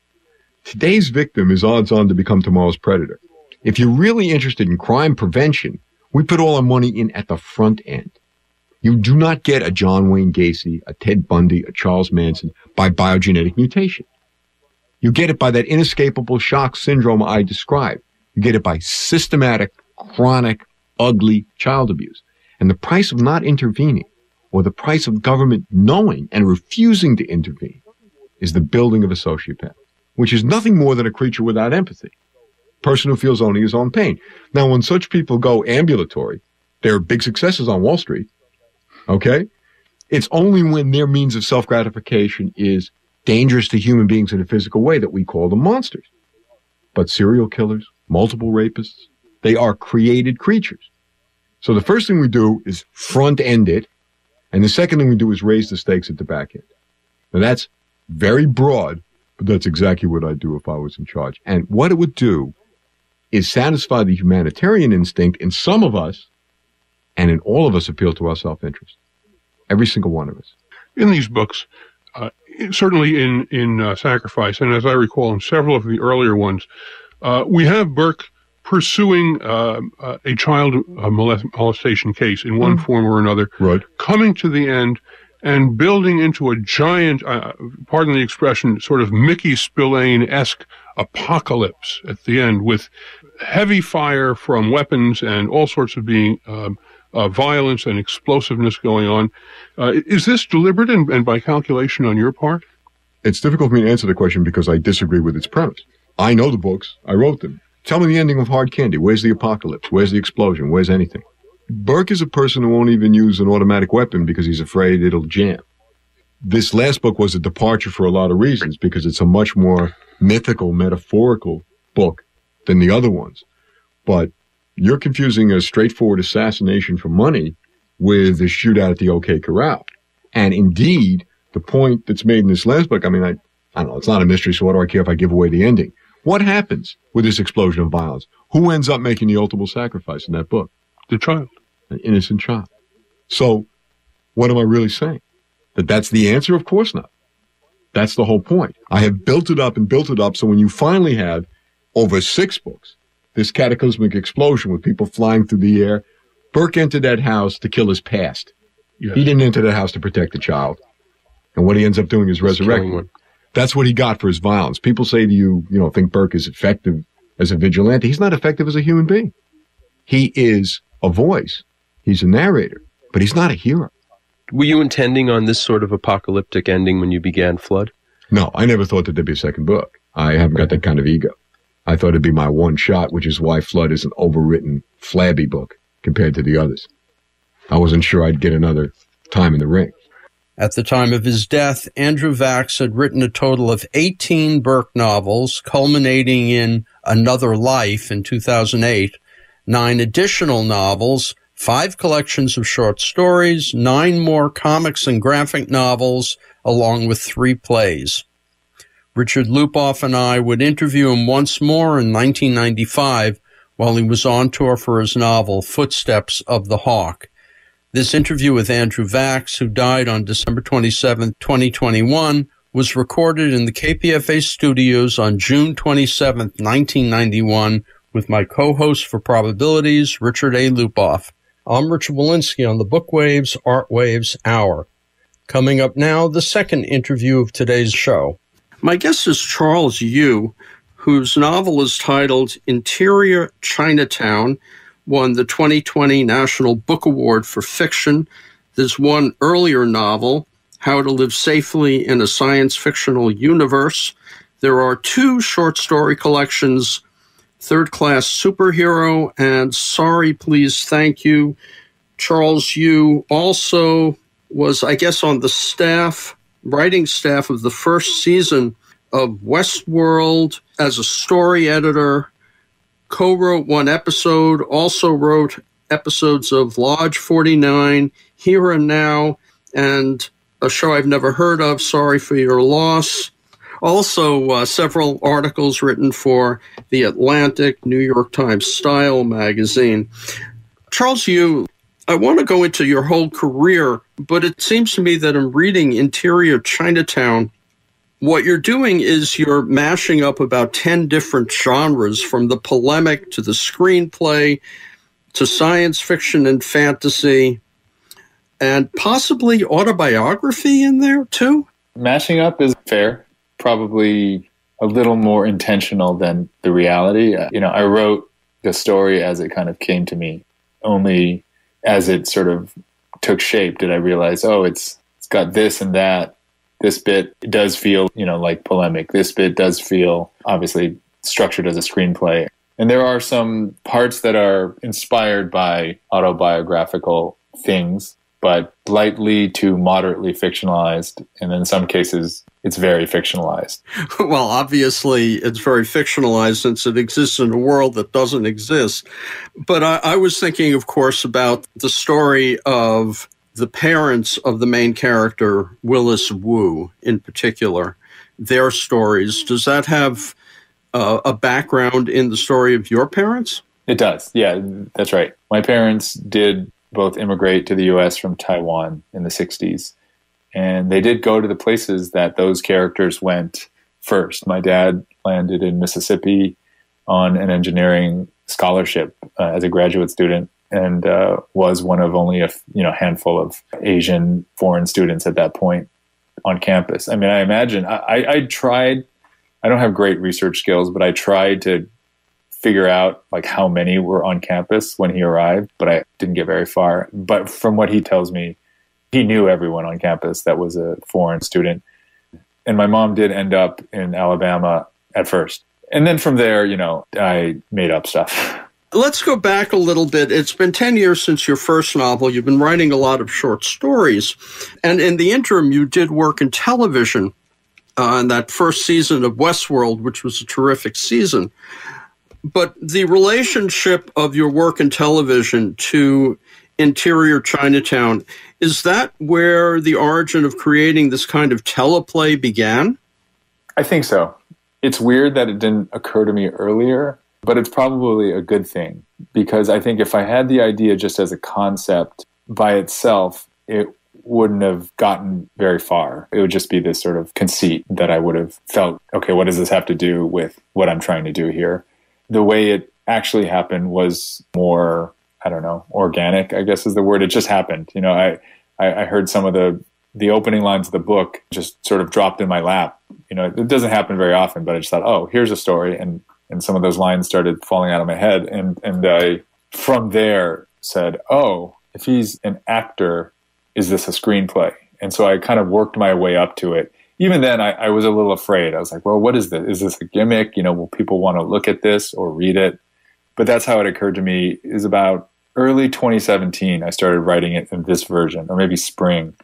Speaker 3: Today's victim is odds on to become tomorrow's predator. If you're really interested in crime prevention, we put all our money in at the front end. You do not get a John Wayne Gacy, a Ted Bundy, a Charles Manson by biogenetic mutation. You get it by that inescapable shock syndrome I described. You get it by systematic, chronic, ugly child abuse. And the price of not intervening, or the price of government knowing and refusing to intervene, is the building of a sociopath, which is nothing more than a creature without empathy. Person who feels only his own pain. Now, when such people go ambulatory, they're big successes on Wall Street. Okay? It's only when their means of self gratification is dangerous to human beings in a physical way that we call them monsters. But serial killers, multiple rapists, they are created creatures. So the first thing we do is front end it. And the second thing we do is raise the stakes at the back end. Now that's very broad, but that's exactly what I'd do if I was in charge. And what it would do is satisfy the humanitarian instinct in some of us and in all of us appeal to our self-interest. Every single one of us.
Speaker 4: In these books, uh, certainly in in uh, Sacrifice, and as I recall in several of the earlier ones, uh, we have Burke pursuing uh, uh, a child molestation case in one mm. form or another,
Speaker 3: right.
Speaker 4: coming to the end and building into a giant, uh, pardon the expression, sort of Mickey Spillane esque apocalypse at the end with heavy fire from weapons and all sorts of being um, uh, violence and explosiveness going on. Uh, is this deliberate and, and by calculation on your part?
Speaker 3: It's difficult for me to answer the question because I disagree with its premise. I know the books. I wrote them. Tell me the ending of Hard Candy. Where's the apocalypse? Where's the explosion? Where's anything? Burke is a person who won't even use an automatic weapon because he's afraid it'll jam. This last book was a departure for a lot of reasons because it's a much more mythical, metaphorical book than the other ones. But you're confusing a straightforward assassination for money with a shootout at the OK Corral. And indeed, the point that's made in this last book, I mean, I, I don't know, it's not a mystery, so what do I care if I give away the ending? What happens with this explosion of violence? Who ends up making the ultimate sacrifice in that book?
Speaker 4: The child.
Speaker 3: An innocent child. So, what am I really saying? That that's the answer? Of course not. That's the whole point. I have built it up and built it up so when you finally have over six books, this cataclysmic explosion with people flying through the air, Burke entered that house to kill his past. Yes. He didn't enter that house to protect the child. And what he ends up doing is resurrecting That's what he got for his violence. People say to you, you know, think Burke is effective as a vigilante. He's not effective as a human being. He is a voice. He's a narrator, but he's not a hero.
Speaker 2: Were you intending on this sort of apocalyptic ending when you began Flood?
Speaker 3: No, I never thought that there'd be a second book. I haven't got that kind of ego. I thought it'd be my one shot, which is why Flood is an overwritten, flabby book compared to the others. I wasn't sure I'd get another time in the ring.
Speaker 1: At the time of his death, Andrew Vachss had written a total of 18 Burke novels, culminating in Another Life in 2008, nine additional novels, five collections of short stories, nine more comics and graphic novels, along with three plays. Richard Lupoff and I would interview him once more in 1995 while he was on tour for his novel Footsteps of the Hawk. This interview with Andrew Vachss, who died on December 27, 2021, was recorded in the KPFA studios on June 27, 1991, with my co-host for Probabilities, Richard A. Lupoff. I'm Richard Wolinsky on the Bookwaves Art Waves Hour. Coming up now, the second interview of today's show. My guest is Charles Yu, whose novel is titled Interior Chinatown, won the 2020 National Book Award for Fiction. There's one earlier novel, How to Live Safely in a Science Fictional Universe. There are two short story collections Third Class Superhero, and Sorry, Please, Thank You. Charles Yu also was, I guess, on the staff, writing staff of the first season of Westworld as a story editor, co wrote one episode, also wrote episodes of Lodge 49, Here and Now, and a show I've never heard of, Sorry for Your Loss. Also, uh, several articles written for The Atlantic, New York Times Style magazine. Charles Yu, I want to go into your whole career, but it seems to me that in reading Interior Chinatown, what you're doing is you're mashing up about 10 different genres from the polemic to the screenplay to science fiction and fantasy and possibly autobiography in there too.
Speaker 5: Mashing up is fair, probably a little more intentional than the reality. Uh, you know, I wrote the story as it kind of came to me. Only as it sort of took shape did I realize, oh, it's it's got this and that this bit does feel, you know, like polemic. This bit does feel obviously structured as a screenplay. And there are some parts that are inspired by autobiographical things, but lightly to moderately fictionalized. And in some cases, it's very fictionalized.
Speaker 1: Well, obviously, it's very fictionalized since it exists in a world that doesn't exist. But I, I was thinking, of course, about the story of the parents of the main character, Willis Wu, in particular, their stories, does that have uh, a background in the story of your parents?
Speaker 5: It does. Yeah, that's right. My parents did both immigrate to the U.S. from Taiwan in the 60s. And they did go to the places that those characters went first. My dad landed in Mississippi on an engineering scholarship uh, as a graduate student and uh, was one of only a you know handful of Asian foreign students at that point on campus. I mean, I imagine I, I tried. I don't have great research skills, but I tried to figure out like how many were on campus when he arrived, but I didn't get very far. But from what he tells me, he knew everyone on campus that was a foreign student. And my mom did end up in Alabama at first. And then from there, you know, I made up stuff.
Speaker 1: Let's go back a little bit. It's been 10 years since your first novel. You've been writing a lot of short stories. And in the interim, you did work in television uh, in that first season of Westworld, which was a terrific season. But the relationship of your work in television to interior Chinatown, is that where the origin of creating this kind of teleplay began?
Speaker 5: I think so. It's weird that it didn't occur to me earlier but it's probably a good thing because I think if I had the idea just as a concept by itself, it wouldn't have gotten very far. It would just be this sort of conceit that I would have felt, okay, what does this have to do with what I'm trying to do here? The way it actually happened was more, I don't know, organic, I guess is the word. It just happened. You know, I, I, I heard some of the the opening lines of the book just sort of dropped in my lap. You know, it doesn't happen very often, but I just thought, oh, here's a story, and and some of those lines started falling out of my head. And and I from there said, oh, if he's an actor, is this a screenplay? And so I kind of worked my way up to it. Even then, I, I was a little afraid. I was like, well, what is this? Is this a gimmick? You know, will people want to look at this or read it? But that's how it occurred to me. Is about early 2017. I started writing it in this version, or maybe spring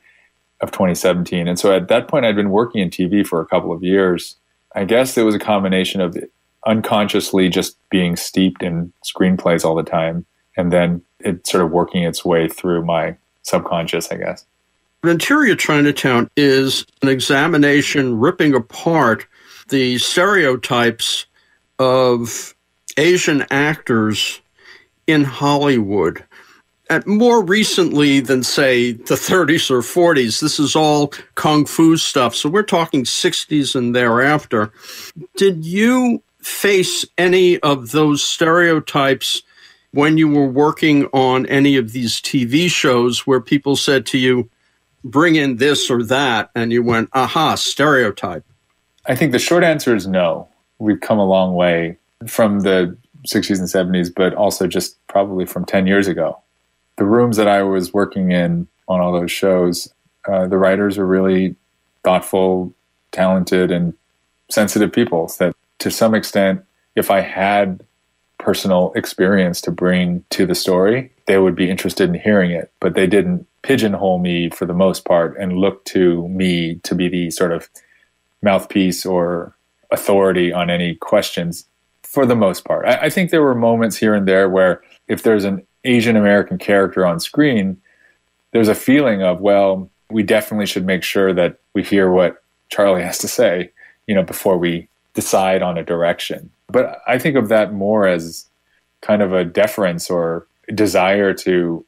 Speaker 5: of 2017. And so at that point, I'd been working in TV for a couple of years. I guess it was a combination of unconsciously just being steeped in screenplays all the time and then it sort of working its way through my subconscious, I guess.
Speaker 1: Interior Chinatown is an examination ripping apart the stereotypes of Asian actors in Hollywood. At more recently than, say, the 30s or 40s, this is all kung fu stuff. So we're talking 60s and thereafter. Did you face any of those stereotypes when you were working on any of these TV shows where people said to you, bring in this or that, and you went, aha, stereotype?
Speaker 5: I think the short answer is no. We've come a long way from the 60s and 70s, but also just probably from 10 years ago. The rooms that I was working in on all those shows, uh, the writers are really thoughtful, talented, and sensitive people that to some extent, if I had personal experience to bring to the story, they would be interested in hearing it. But they didn't pigeonhole me for the most part and look to me to be the sort of mouthpiece or authority on any questions for the most part. I, I think there were moments here and there where if there's an Asian American character on screen, there's a feeling of, well, we definitely should make sure that we hear what Charlie has to say, you know, before we decide on a direction. But I think of that more as kind of a deference or desire to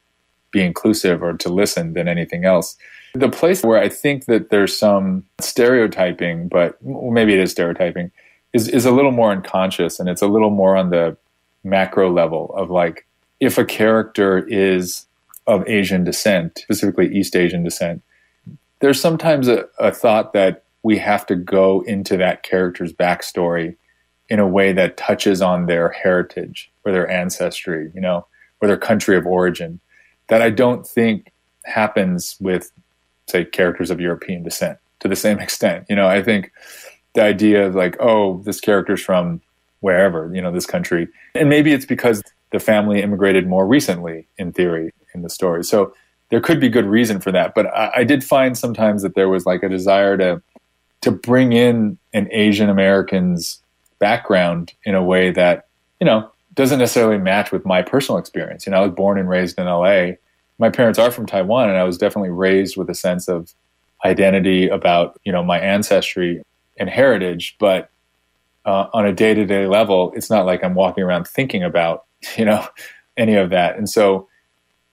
Speaker 5: be inclusive or to listen than anything else. The place where I think that there's some stereotyping, but maybe it is stereotyping, is, is a little more unconscious and it's a little more on the macro level of like if a character is of Asian descent, specifically East Asian descent, there's sometimes a, a thought that we have to go into that character's backstory in a way that touches on their heritage or their ancestry, you know, or their country of origin that I don't think happens with, say, characters of European descent to the same extent. You know, I think the idea of like, oh, this character's from wherever, you know, this country. And maybe it's because the family immigrated more recently, in theory, in the story. So there could be good reason for that. But I, I did find sometimes that there was like a desire to to bring in an Asian American's background in a way that, you know, doesn't necessarily match with my personal experience. You know, I was born and raised in LA. My parents are from Taiwan, and I was definitely raised with a sense of identity about, you know, my ancestry and heritage. But uh, on a day to day level, it's not like I'm walking around thinking about, you know, any of that. And so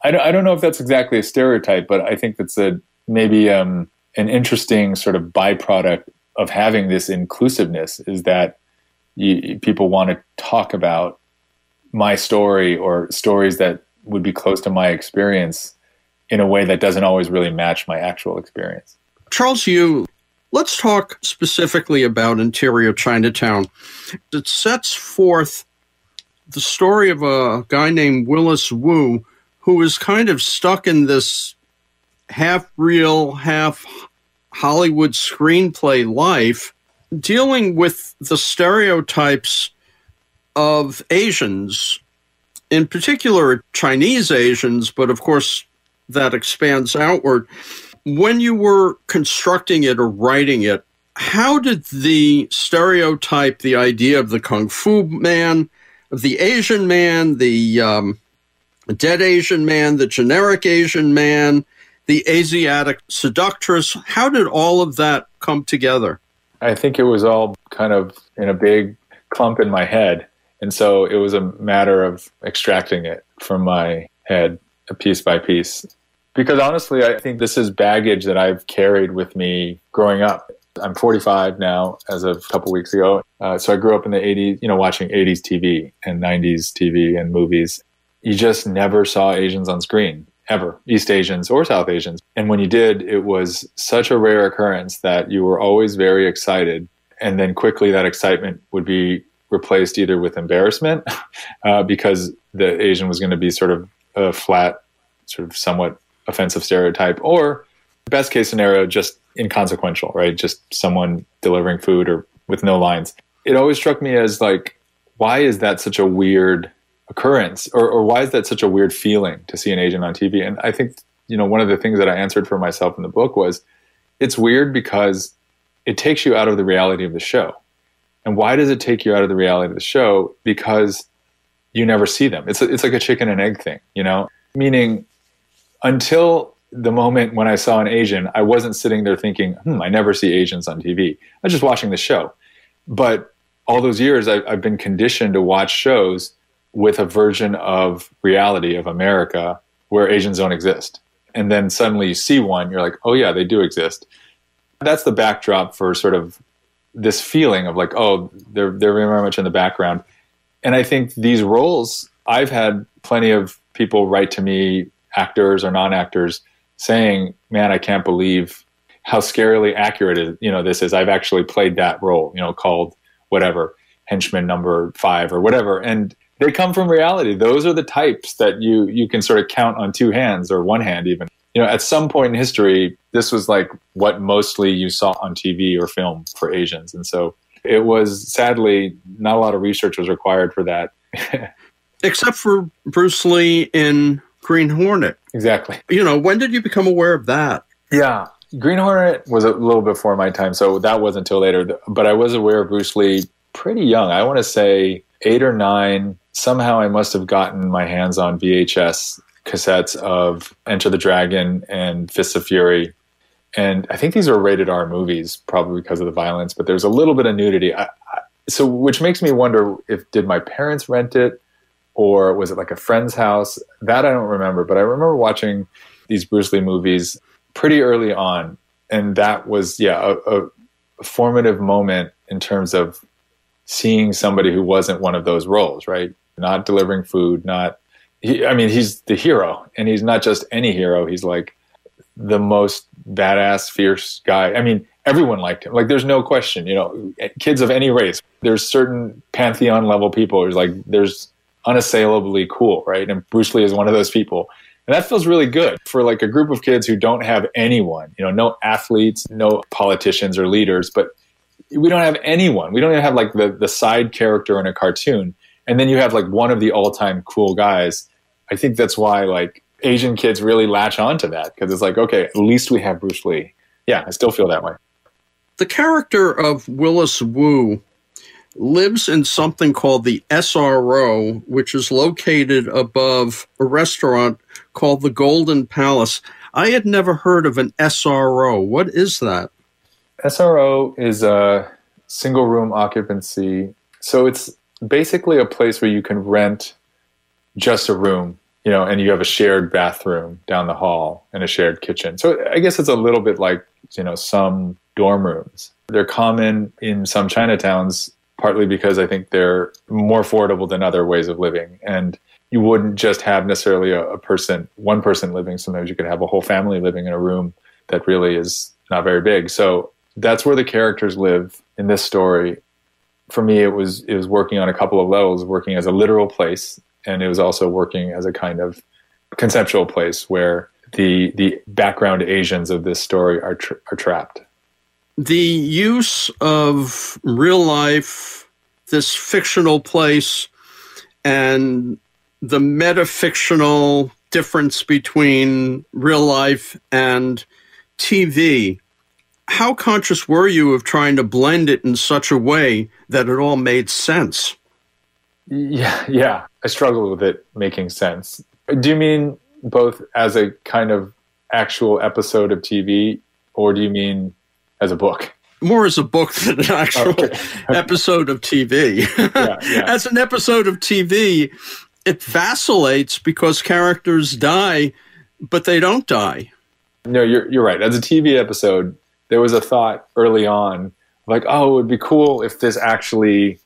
Speaker 5: I don't, I don't know if that's exactly a stereotype, but I think that's a maybe um, an interesting sort of byproduct of having this inclusiveness is that you, people want to talk about my story or stories that would be close to my experience in a way that doesn't always really match my actual experience.
Speaker 1: Charles Yu, let's talk specifically about Interior Chinatown. It sets forth the story of a guy named Willis Wu who is kind of stuck in this half real, half Hollywood screenplay life, dealing with the stereotypes of Asians, in particular Chinese Asians, but of course that expands outward. When you were constructing it or writing it, how did the stereotype, the idea of the kung fu man, of the Asian man, the um, dead Asian man, the generic Asian man, the Asiatic seductress. How did all of that come together?
Speaker 5: I think it was all kind of in a big clump in my head. And so it was a matter of extracting it from my head piece by piece. Because honestly, I think this is baggage that I've carried with me growing up. I'm 45 now, as of a couple weeks ago. Uh, so I grew up in the 80s, you know, watching 80s TV and 90s TV and movies you just never saw Asians on screen ever, East Asians or South Asians. And when you did, it was such a rare occurrence that you were always very excited. And then quickly that excitement would be replaced either with embarrassment uh, because the Asian was going to be sort of a flat, sort of somewhat offensive stereotype, or best case scenario, just inconsequential, right? Just someone delivering food or with no lines. It always struck me as like, why is that such a weird occurrence or, or why is that such a weird feeling to see an Asian on TV? And I think, you know, one of the things that I answered for myself in the book was it's weird because it takes you out of the reality of the show. And why does it take you out of the reality of the show? Because you never see them. It's, a, it's like a chicken and egg thing, you know, meaning until the moment when I saw an Asian, I wasn't sitting there thinking, hmm, I never see Asians on TV. I was just watching the show. But all those years, I, I've been conditioned to watch shows with a version of reality of America where Asians don't exist. And then suddenly you see one, you're like, oh, yeah, they do exist. That's the backdrop for sort of this feeling of like, oh, they're, they're very much in the background. And I think these roles, I've had plenty of people write to me, actors or non actors, saying, man, I can't believe how scarily accurate you know this is. I've actually played that role, you know, called whatever henchman number five or whatever. And they come from reality. Those are the types that you you can sort of count on two hands or one hand even. You know, at some point in history, this was like what mostly you saw on TV or film for Asians. And so it was sadly not a lot of research was required for that.
Speaker 1: Except for Bruce Lee in Green Hornet.
Speaker 5: Exactly.
Speaker 1: You know, when did you become aware of that?
Speaker 5: Yeah. Green Hornet was a little before my time, so that wasn't until later. But I was aware of Bruce Lee pretty young. I want to say eight or nine. Somehow I must have gotten my hands on VHS cassettes of Enter the Dragon and Fists of Fury. And I think these are rated R movies, probably because of the violence, but there's a little bit of nudity. I, I, so, which makes me wonder if did my parents rent it or was it like a friend's house? That I don't remember, but I remember watching these Bruce Lee movies pretty early on, and that was yeah a, a formative moment in terms of seeing somebody who wasn't one of those roles, right? Not delivering food, not he, I mean, he's the hero, and he's not just any hero. He's like the most badass, fierce guy. I mean, everyone liked him. Like, there's no question. You know, kids of any race. There's certain pantheon level people who's like, there's unassailably cool, right? And Bruce Lee is one of those people. And that feels really good for like a group of kids who don't have anyone, you know, no athletes, no politicians or leaders, but we don't have anyone. We don't even have like the, the side character in a cartoon. And then you have like one of the all time cool guys. I think that's why like Asian kids really latch onto that because it's like, okay, at least we have Bruce Lee. Yeah, I still feel that way.
Speaker 1: The character of Willis Wu lives in something called the SRO, which is located above a restaurant called the Golden Palace. I had never heard of an SRO. What is that?
Speaker 5: SRO is a single room occupancy. So it's basically a place where you can rent just a room, you know, and you have a shared bathroom down the hall and a shared kitchen. So I guess it's a little bit like, you know, some dorm rooms. They're common in some Chinatowns, partly because I think they're more affordable than other ways of living. And you wouldn't just have necessarily a, a person, one person living. Sometimes you could have a whole family living in a room that really is not very big. So that's where the characters live in this story. For me, it was it was working on a couple of levels, working as a literal place, and it was also working as a kind of conceptual place where the the background Asians of this story are tra- are trapped.
Speaker 1: The use of real life, this fictional place, and the metafictional difference between real life and TV how conscious were you of trying to blend it in such a way that it all made sense?
Speaker 5: Yeah, yeah. I struggled with it making sense. Do you mean both as a kind of actual episode of TV, or do you mean as a book?
Speaker 1: More as a book than an actual okay. episode of TV. yeah, yeah. As an episode of TV, it vacillates because characters die, but they don't die.
Speaker 5: No, you're you're right. As a TV episode, there was a thought early on like, oh, it would be cool if this actually,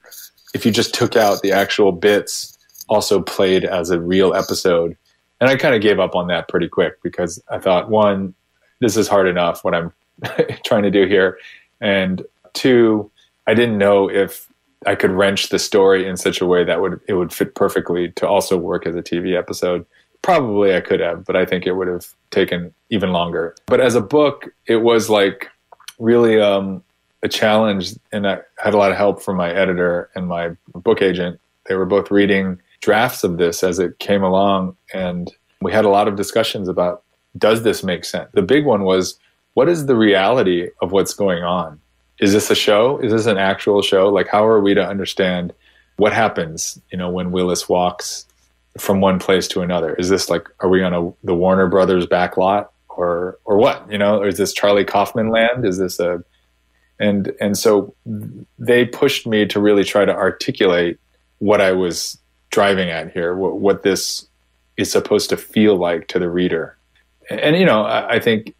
Speaker 5: if you just took out the actual bits, also played as a real episode. And I kind of gave up on that pretty quick because I thought, one, this is hard enough when I'm trying to do here. And two, I didn't know if I could wrench the story in such a way that would it would fit perfectly to also work as a TV episode. Probably I could have, but I think it would have taken even longer. But as a book, it was like really um, a challenge, and I had a lot of help from my editor and my book agent. They were both reading drafts of this as it came along, and we had a lot of discussions about does this make sense? The big one was what is the reality of what's going on? Is this a show? Is this an actual show? Like, how are we to understand what happens, you know, when Willis walks from one place to another? Is this like, are we on a, the Warner Brothers back lot or, or what, you know, or is this Charlie Kaufman land? Is this a, and, and so they pushed me to really try to articulate what I was driving at here, what, what this is supposed to feel like to the reader. And, and you know, I, I, think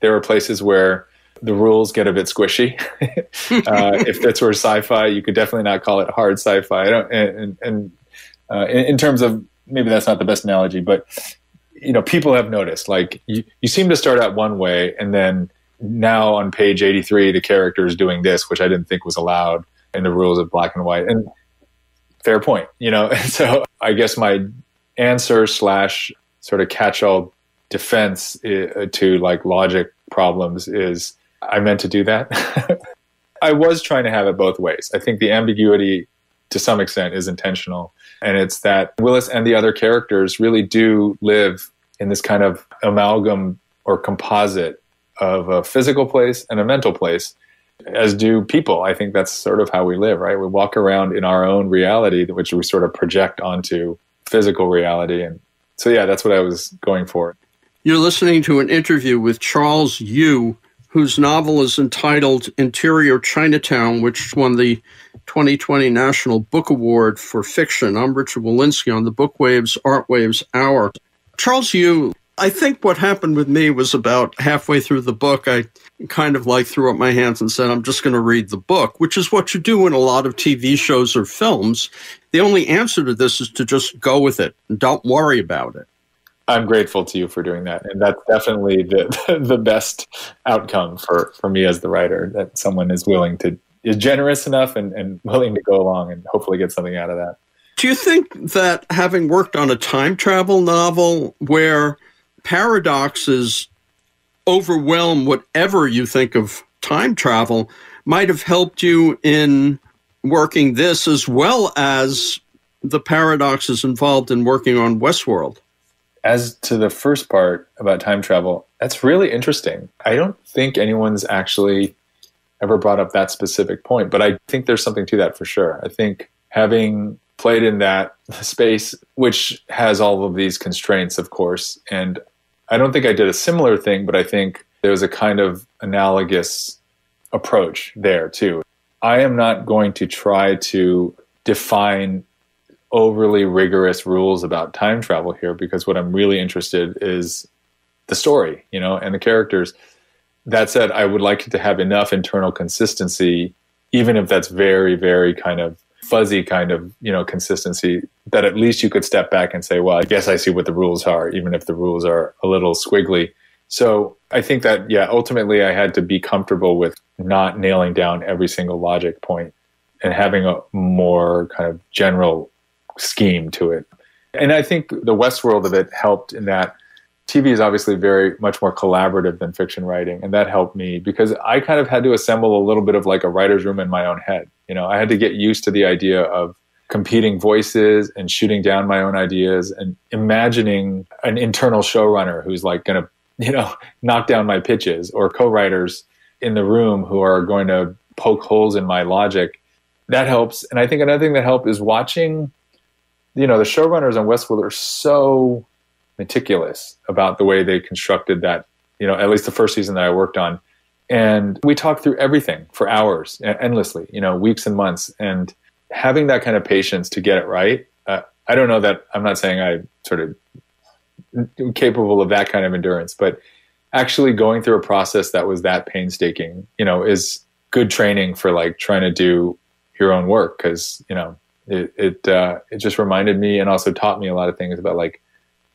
Speaker 5: there are places where the rules get a bit squishy. uh, if that's where sci-fi, you could definitely not call it hard sci-fi. I don't, and, and uh, in, in, terms of maybe that's not the best analogy, but you know, people have noticed like you, you seem to start out one way and then now on page 83, the character is doing this, which I didn't think was allowed in the rules of black and white. And fair point, you know? So I guess my answer slash sort of catch all defense uh, to like logic problems is I meant to do that. I was trying to have it both ways. I think the ambiguity to some extent is intentional. And it's that Willis and the other characters really do live in this kind of amalgam or composite of a physical place and a mental place, as do people. I think that's sort of how we live, right? We walk around in our own reality, which we sort of project onto physical reality. And so, yeah, that's what I was going for.
Speaker 1: You're listening to an interview with Charles Yu, whose novel is entitled Interior Chinatown, which won the 2020 National Book Award for Fiction. I'm Richard Wolinsky on the Bookwaves Art Waves Hour. Charles Yu, I think what happened with me was about halfway through the book, I kind of like threw up my hands and said, I'm just going to read the book, which is what you do in a lot of TV shows or films. The only answer to this is to just go with it and don't worry about it.
Speaker 5: I'm grateful to you for doing that. And that's definitely the, the best outcome for, for me as the writer, that someone is willing to is generous enough and, and willing to go along and hopefully get something out of that.
Speaker 1: Do you think that having worked on a time travel novel where paradoxes overwhelm whatever you think of time travel might have helped you in working this as well as the paradoxes involved in working on Westworld?
Speaker 5: As to the first part about time travel, that's really interesting. I don't think anyone's actually ever brought up that specific point, but I think there's something to that for sure. I think having played in that space, which has all of these constraints, of course, and I don't think I did a similar thing, but I think there was a kind of analogous approach there too. I am not going to try to define overly rigorous rules about time travel here because what I'm really interested is the story, you know, and the characters. That said, I would like to have enough internal consistency, even if that's very, very kind of fuzzy kind of you know consistency that at least you could step back and say well i guess i see what the rules are even if the rules are a little squiggly. So i think that yeah ultimately i had to be comfortable with not nailing down every single logic point and having a more kind of general scheme to it and i think the westworld of it helped in that TV is obviously very much more collaborative than fiction writing, and that helped me because I kind of had to assemble a little bit of like a writer's room in my own head. You know, I had to get used to the idea of competing voices and shooting down my own ideas and imagining an internal showrunner who's like going to, you know, knock down my pitches or co-writers in the room who are going to poke holes in my logic. That helps. And I think another thing that helped is watching, you know, the showrunners on Westworld are so meticulous about the way they constructed that, you know, at least the first season that I worked on. And we talked through everything for hours, endlessly, you know, weeks and months. And having that kind of patience to get it right, uh, I don't know that I'm not saying I sort of capable of that kind of endurance, but actually going through a process that was that painstaking, you know, is good training for like trying to do your own work because you know it it uh, it just reminded me and also taught me a lot of things about like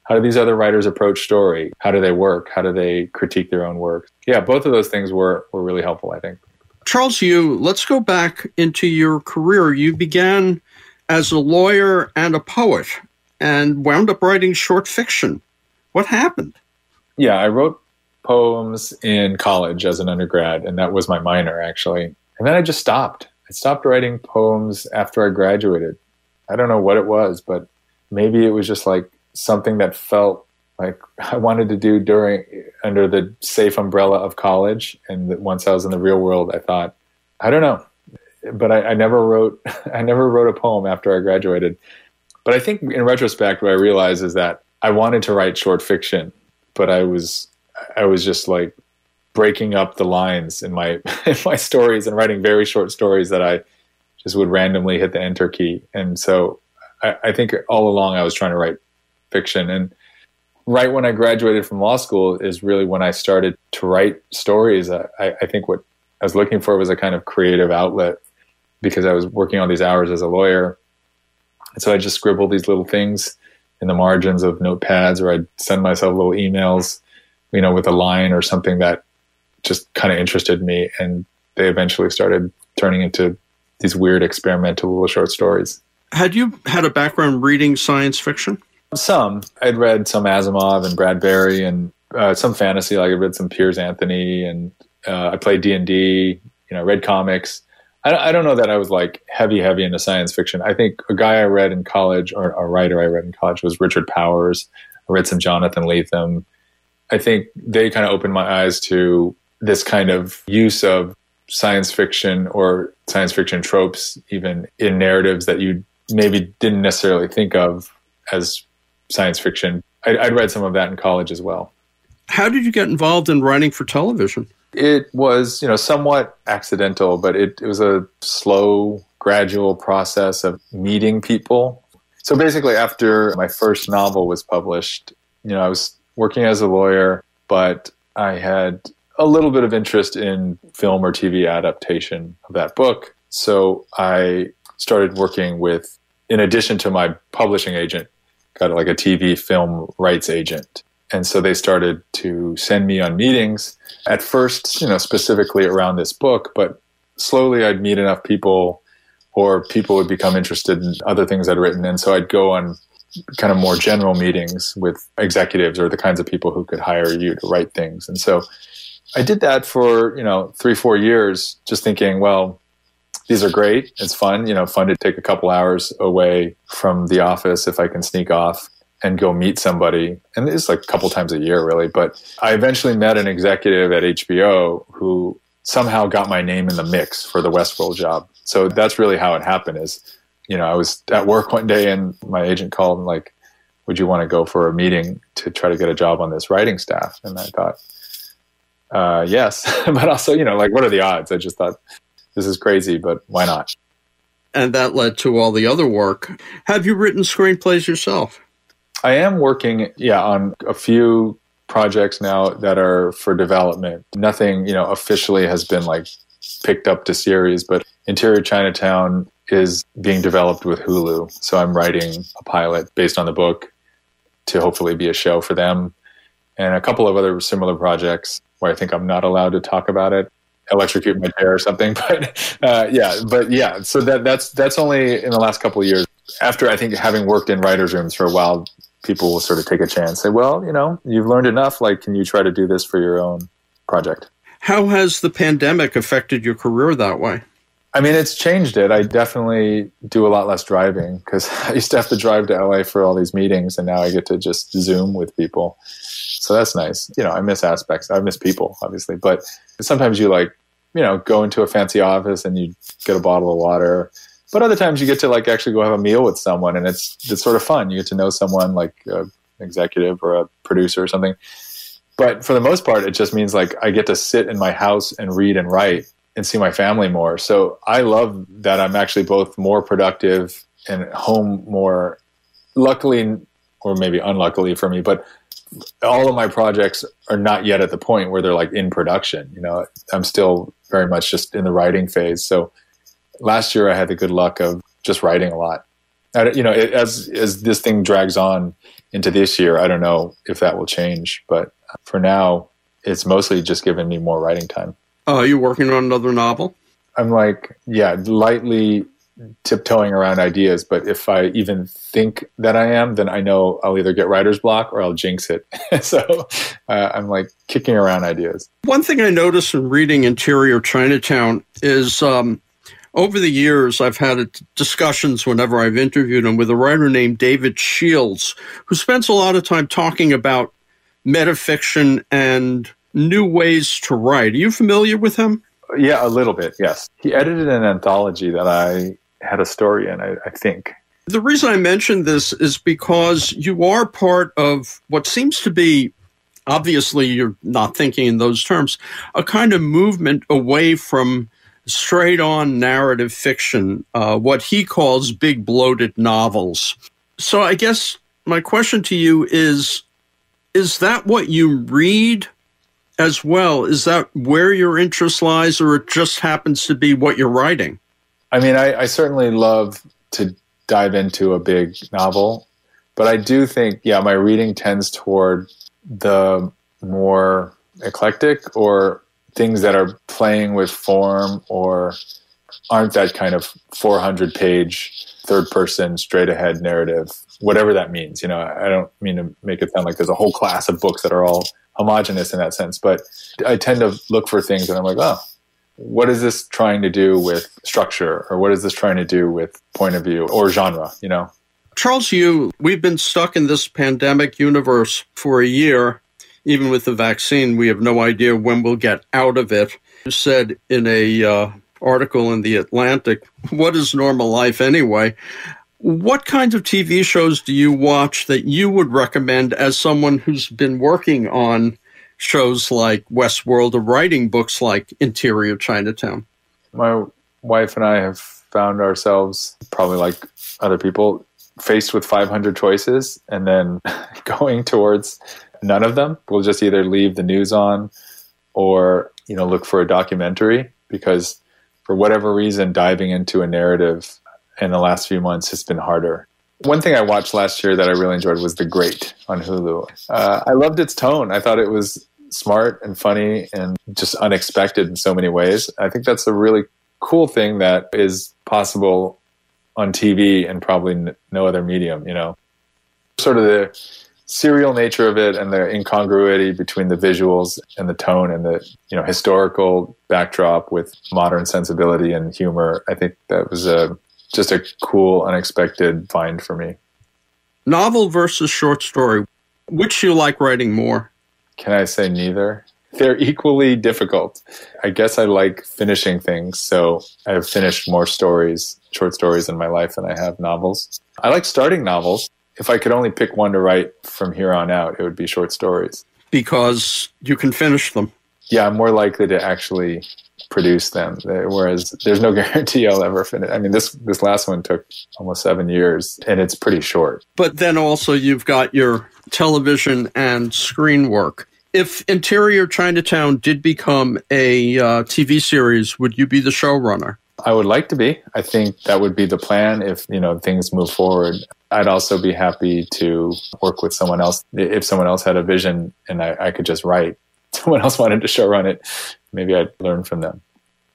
Speaker 5: how do these other writers approach story? How do they work? How do they critique their own work? Yeah, both of those things were, were really helpful, I think.
Speaker 1: Charles Yu, let's go back into your career. You began as a lawyer and a poet and wound up writing short fiction. What happened?
Speaker 5: Yeah, I wrote poems in college as an undergrad, and that was my minor, actually. And then I just stopped. I stopped writing poems after I graduated. I don't know what it was, but maybe it was just like something that felt like I wanted to do during under the safe umbrella of college. And once I was in the real world, I thought, I don't know, but I, I never wrote I never wrote a poem after I graduated. But I think in retrospect, what I realized is that I wanted to write short fiction, but I was I was just like breaking up the lines in my in my stories and writing very short stories that I just would randomly hit the enter key. And so I, I think all along I was trying to write fiction. And right when I graduated from law school is really when I started to write stories. I, I think what I was looking for was a kind of creative outlet because I was working all these hours as a lawyer. And so I just scribbled these little things in the margins of notepads or I'd send myself little emails, you know, with a line or something that just kind of interested me. And they eventually started turning into these weird experimental little short stories.
Speaker 1: Had you had a background reading science fiction?
Speaker 5: Some. I'd read some Asimov and Bradbury and uh, some fantasy. Like I read some Piers Anthony and uh, I played D and D. You know, read comics. I, I don't know that I was like heavy, heavy into science fiction. I think a guy I read in college, or a writer I read in college, was Richard Powers. I read some Jonathan Lethem. I think they kind of opened my eyes to this kind of use of science fiction or science fiction tropes, even in narratives that you maybe didn't necessarily think of as science fiction. I, I'd read some of that in college as well.
Speaker 1: How did you get involved in writing for television?
Speaker 5: It was, you know, somewhat accidental, but it, it was a slow, gradual process of meeting people. So basically, after my first novel was published, you know, I was working as a lawyer, but I had a little bit of interest in film or TV adaptation of that book. So I started working with, in addition to my publishing agent, got like a TV film rights agent. And so they started to send me on meetings at first, you know, specifically around this book, but slowly I'd meet enough people or people would become interested in other things I'd written. And so I'd go on kind of more general meetings with executives or the kinds of people who could hire you to write things. And so I did that for, you know, three, four years, just thinking, well, these are great. It's fun, you know, fun to take a couple hours away from the office if I can sneak off and go meet somebody. And it's like a couple times a year, really. But I eventually met an executive at HBO who somehow got my name in the mix for the Westworld job. So that's really how it happened is, you know, I was at work one day and my agent called and like, would you want to go for a meeting to try to get a job on this writing staff? And I thought, uh, yes, but also, you know, like, what are the odds? I just thought, this is crazy, but why not?
Speaker 1: And that led to all the other work. Have you written screenplays yourself?
Speaker 5: I am working, yeah, on a few projects now that are for development. Nothing, you know, officially has been like picked up to series, but Interior Chinatown is being developed with Hulu. So I'm writing a pilot based on the book to hopefully be a show for them. And a couple of other similar projects where I think I'm not allowed to talk about it, electrocute my chair or something. But uh, yeah, but yeah, so that that's that's only in the last couple of years. After I think having worked in writers' rooms for a while, people will sort of take a chance, say, "Well, you know, you've learned enough. Like, can you try to do this for your own project?"
Speaker 1: How has the pandemic affected your career that way?
Speaker 5: I mean, it's changed it. I definitely do a lot less driving because I used to have to drive to LA for all these meetings, and now I get to just Zoom with people. So that's nice. You know, I miss aspects. I miss people, obviously, but sometimes you like, you know, go into a fancy office and you get a bottle of water. But other times you get to like actually go have a meal with someone, and it's it's sort of fun. You get to know someone like an executive or a producer or something. But for the most part, it just means like I get to sit in my house and read and write and see my family more. So I love that I'm actually both more productive and home more. Luckily, or maybe unluckily for me, but all of my projects are not yet at the point where they're like in production. You know, I'm still very much just in the writing phase. So last year I had the good luck of just writing a lot. I, you know, as as this thing drags on into this year, I don't know if that will change, but for now, it's mostly just given me more writing time.
Speaker 1: Uh, are you working on another novel?
Speaker 5: I'm like, yeah, lightly tiptoeing around ideas, but if I even think that I am, then I know I'll either get writer's block or I'll jinx it. so uh, I'm like kicking around ideas.
Speaker 1: One thing I noticed in reading Interior Chinatown is um, over the years, I've had discussions whenever I've interviewed him with a writer named David Shields, who spends a lot of time talking about metafiction and new ways to write. Are you familiar with him?
Speaker 5: Yeah, a little bit, yes. He edited an anthology that I had a story in, I, I think.
Speaker 1: The reason I mentioned this is because you are part of what seems to be obviously you're not thinking in those terms, a kind of movement away from straight on narrative fiction, uh, what he calls big bloated novels. So I guess my question to you is is that what you read as well? Is that where your interest lies, or it just happens to be what you're writing?
Speaker 5: I mean, I, I certainly love to dive into a big novel, but I do think, yeah, my reading tends toward the more eclectic or things that are playing with form or aren't that kind of 400 page third person straight ahead narrative whatever that means you know i don't mean to make it sound like there's a whole class of books that are all homogenous in that sense but i tend to look for things and i'm like oh what is this trying to do with structure or what is this trying to do with point of view or genre, you know?
Speaker 1: Charles Yu, we've been stuck in this pandemic universe for a year. Even with the vaccine, we have no idea when we'll get out of it. You said in a uh, article in the Atlantic, "What is normal life anyway?" What kinds of TV shows do you watch that you would recommend as someone who's been working on shows like Westworld or writing books like Interior Chinatown?
Speaker 5: My wife and I have found ourselves, probably like other people, faced with 500 choices and then going towards none of them. We'll just either leave the news on or, you know, look for a documentary because for whatever reason, diving into a narrative in the last few months has been harder. One thing I watched last year that I really enjoyed was The Great on Hulu. Uh, I loved its tone. I thought it was smart and funny and just unexpected in so many ways. I think that's a really cool thing that is possible on TV and probably no other medium, you know. Sort of the serial nature of it and the incongruity between the visuals and the tone and the, you know, historical backdrop with modern sensibility and humor. I think that was a just a cool unexpected find for me.
Speaker 1: Novel versus short story. Which you like writing more?
Speaker 5: Can I say neither? They're equally difficult. I guess I like finishing things, so I've finished more stories, short stories in my life than I have novels. I like starting novels. If I could only pick one to write from here on out, it would be short stories.
Speaker 1: Because you can finish them.
Speaker 5: Yeah, I'm more likely to actually produce them. Whereas there's no guarantee I'll ever finish. I mean, this this last one took almost seven years, and it's pretty short.
Speaker 1: But then also you've got your television and screen work if Interior Chinatown did become a uh, TV series, would you be the showrunner?
Speaker 5: I would like to be. I think that would be the plan if you know things move forward. I'd also be happy to work with someone else if someone else had a vision and I, I could just write. Someone else wanted to showrun it, maybe I'd learn from them.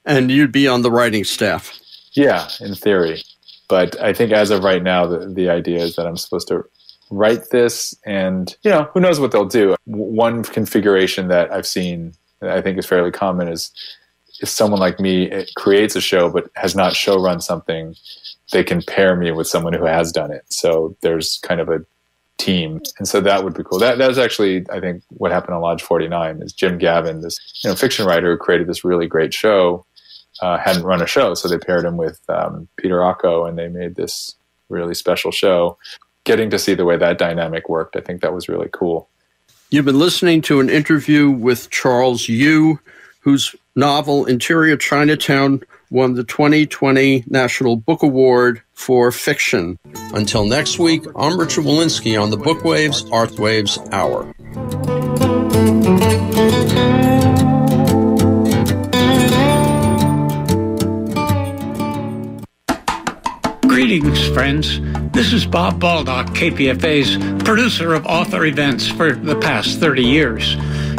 Speaker 1: And you'd be on the writing staff.
Speaker 5: Yeah, in theory. But I think as of right now, the, the idea is that I'm supposed to write this and you know who knows what they'll do one configuration that i've seen that i think is fairly common is if someone like me eh, creates a show but has not show run something they can pair me with someone who has done it so there's kind of a team and so that would be cool. That, that was actually i think what happened on lodge 49 is jim gavin this you know fiction writer who created this really great show uh, hadn't run a show. So they paired him with um, peter ocko and they made this really special show. Getting to see the way that dynamic worked, I think that was really cool.
Speaker 1: You've been listening to an interview with Charles Yu, whose novel Interior Chinatown won the 2020 National Book Award for fiction. Until next week, I'm Richard Wolinsky on the Bookwaves Artwaves Hour.
Speaker 6: Greetings, friends. This is Bob Baldock, KPFA's producer of author events for the past 30 years.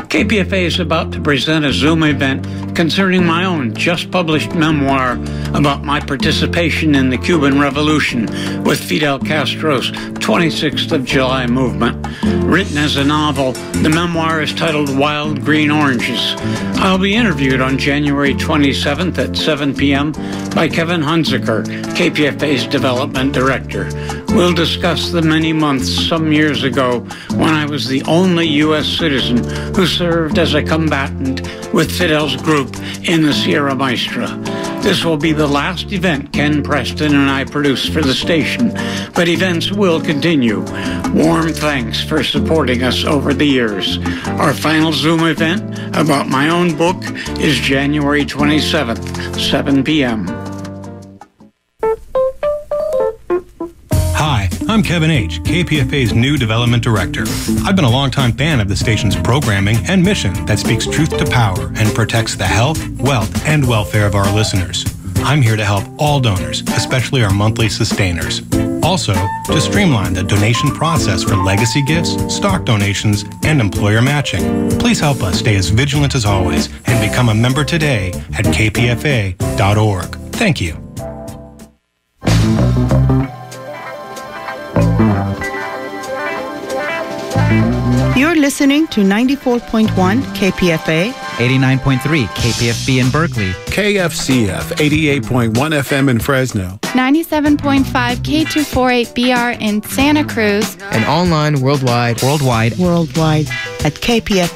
Speaker 6: KPFA is about to present a Zoom event concerning my own just published memoir about my participation in the Cuban Revolution with Fidel Castro's 26th of July movement. Written as a novel, the memoir is titled Wild Green Oranges. I'll be interviewed on January 27th at 7 p.m. by Kevin Hunziker, KPFA's development director. We'll discuss the many months some years ago when I was the only U.S. citizen who served as a combatant with Fidel's group in the Sierra Maestra. This will be the last event Ken Preston and I produce for the station, but events will continue. Warm thanks for supporting us over the years. Our final Zoom event about my own book is January 27th, 7 p.m.
Speaker 7: I'm Kevin H., KPFA's new development director. I've been a longtime fan of the station's programming and mission that speaks truth to power and protects the health, wealth, and welfare of our listeners. I'm here to help all donors, especially our monthly sustainers. Also, to streamline the donation process for legacy gifts, stock donations, and employer matching. Please help us stay as vigilant as always and become a member today at kpfa.org. Thank you.
Speaker 8: You're listening to 94.1 KPFA
Speaker 9: 89.3 KPFB in Berkeley,
Speaker 10: KFCF 88.1 FM in Fresno,
Speaker 11: 97.5 K248BR in Santa Cruz,
Speaker 12: and online worldwide,
Speaker 9: worldwide,
Speaker 8: worldwide. At kpfa.org.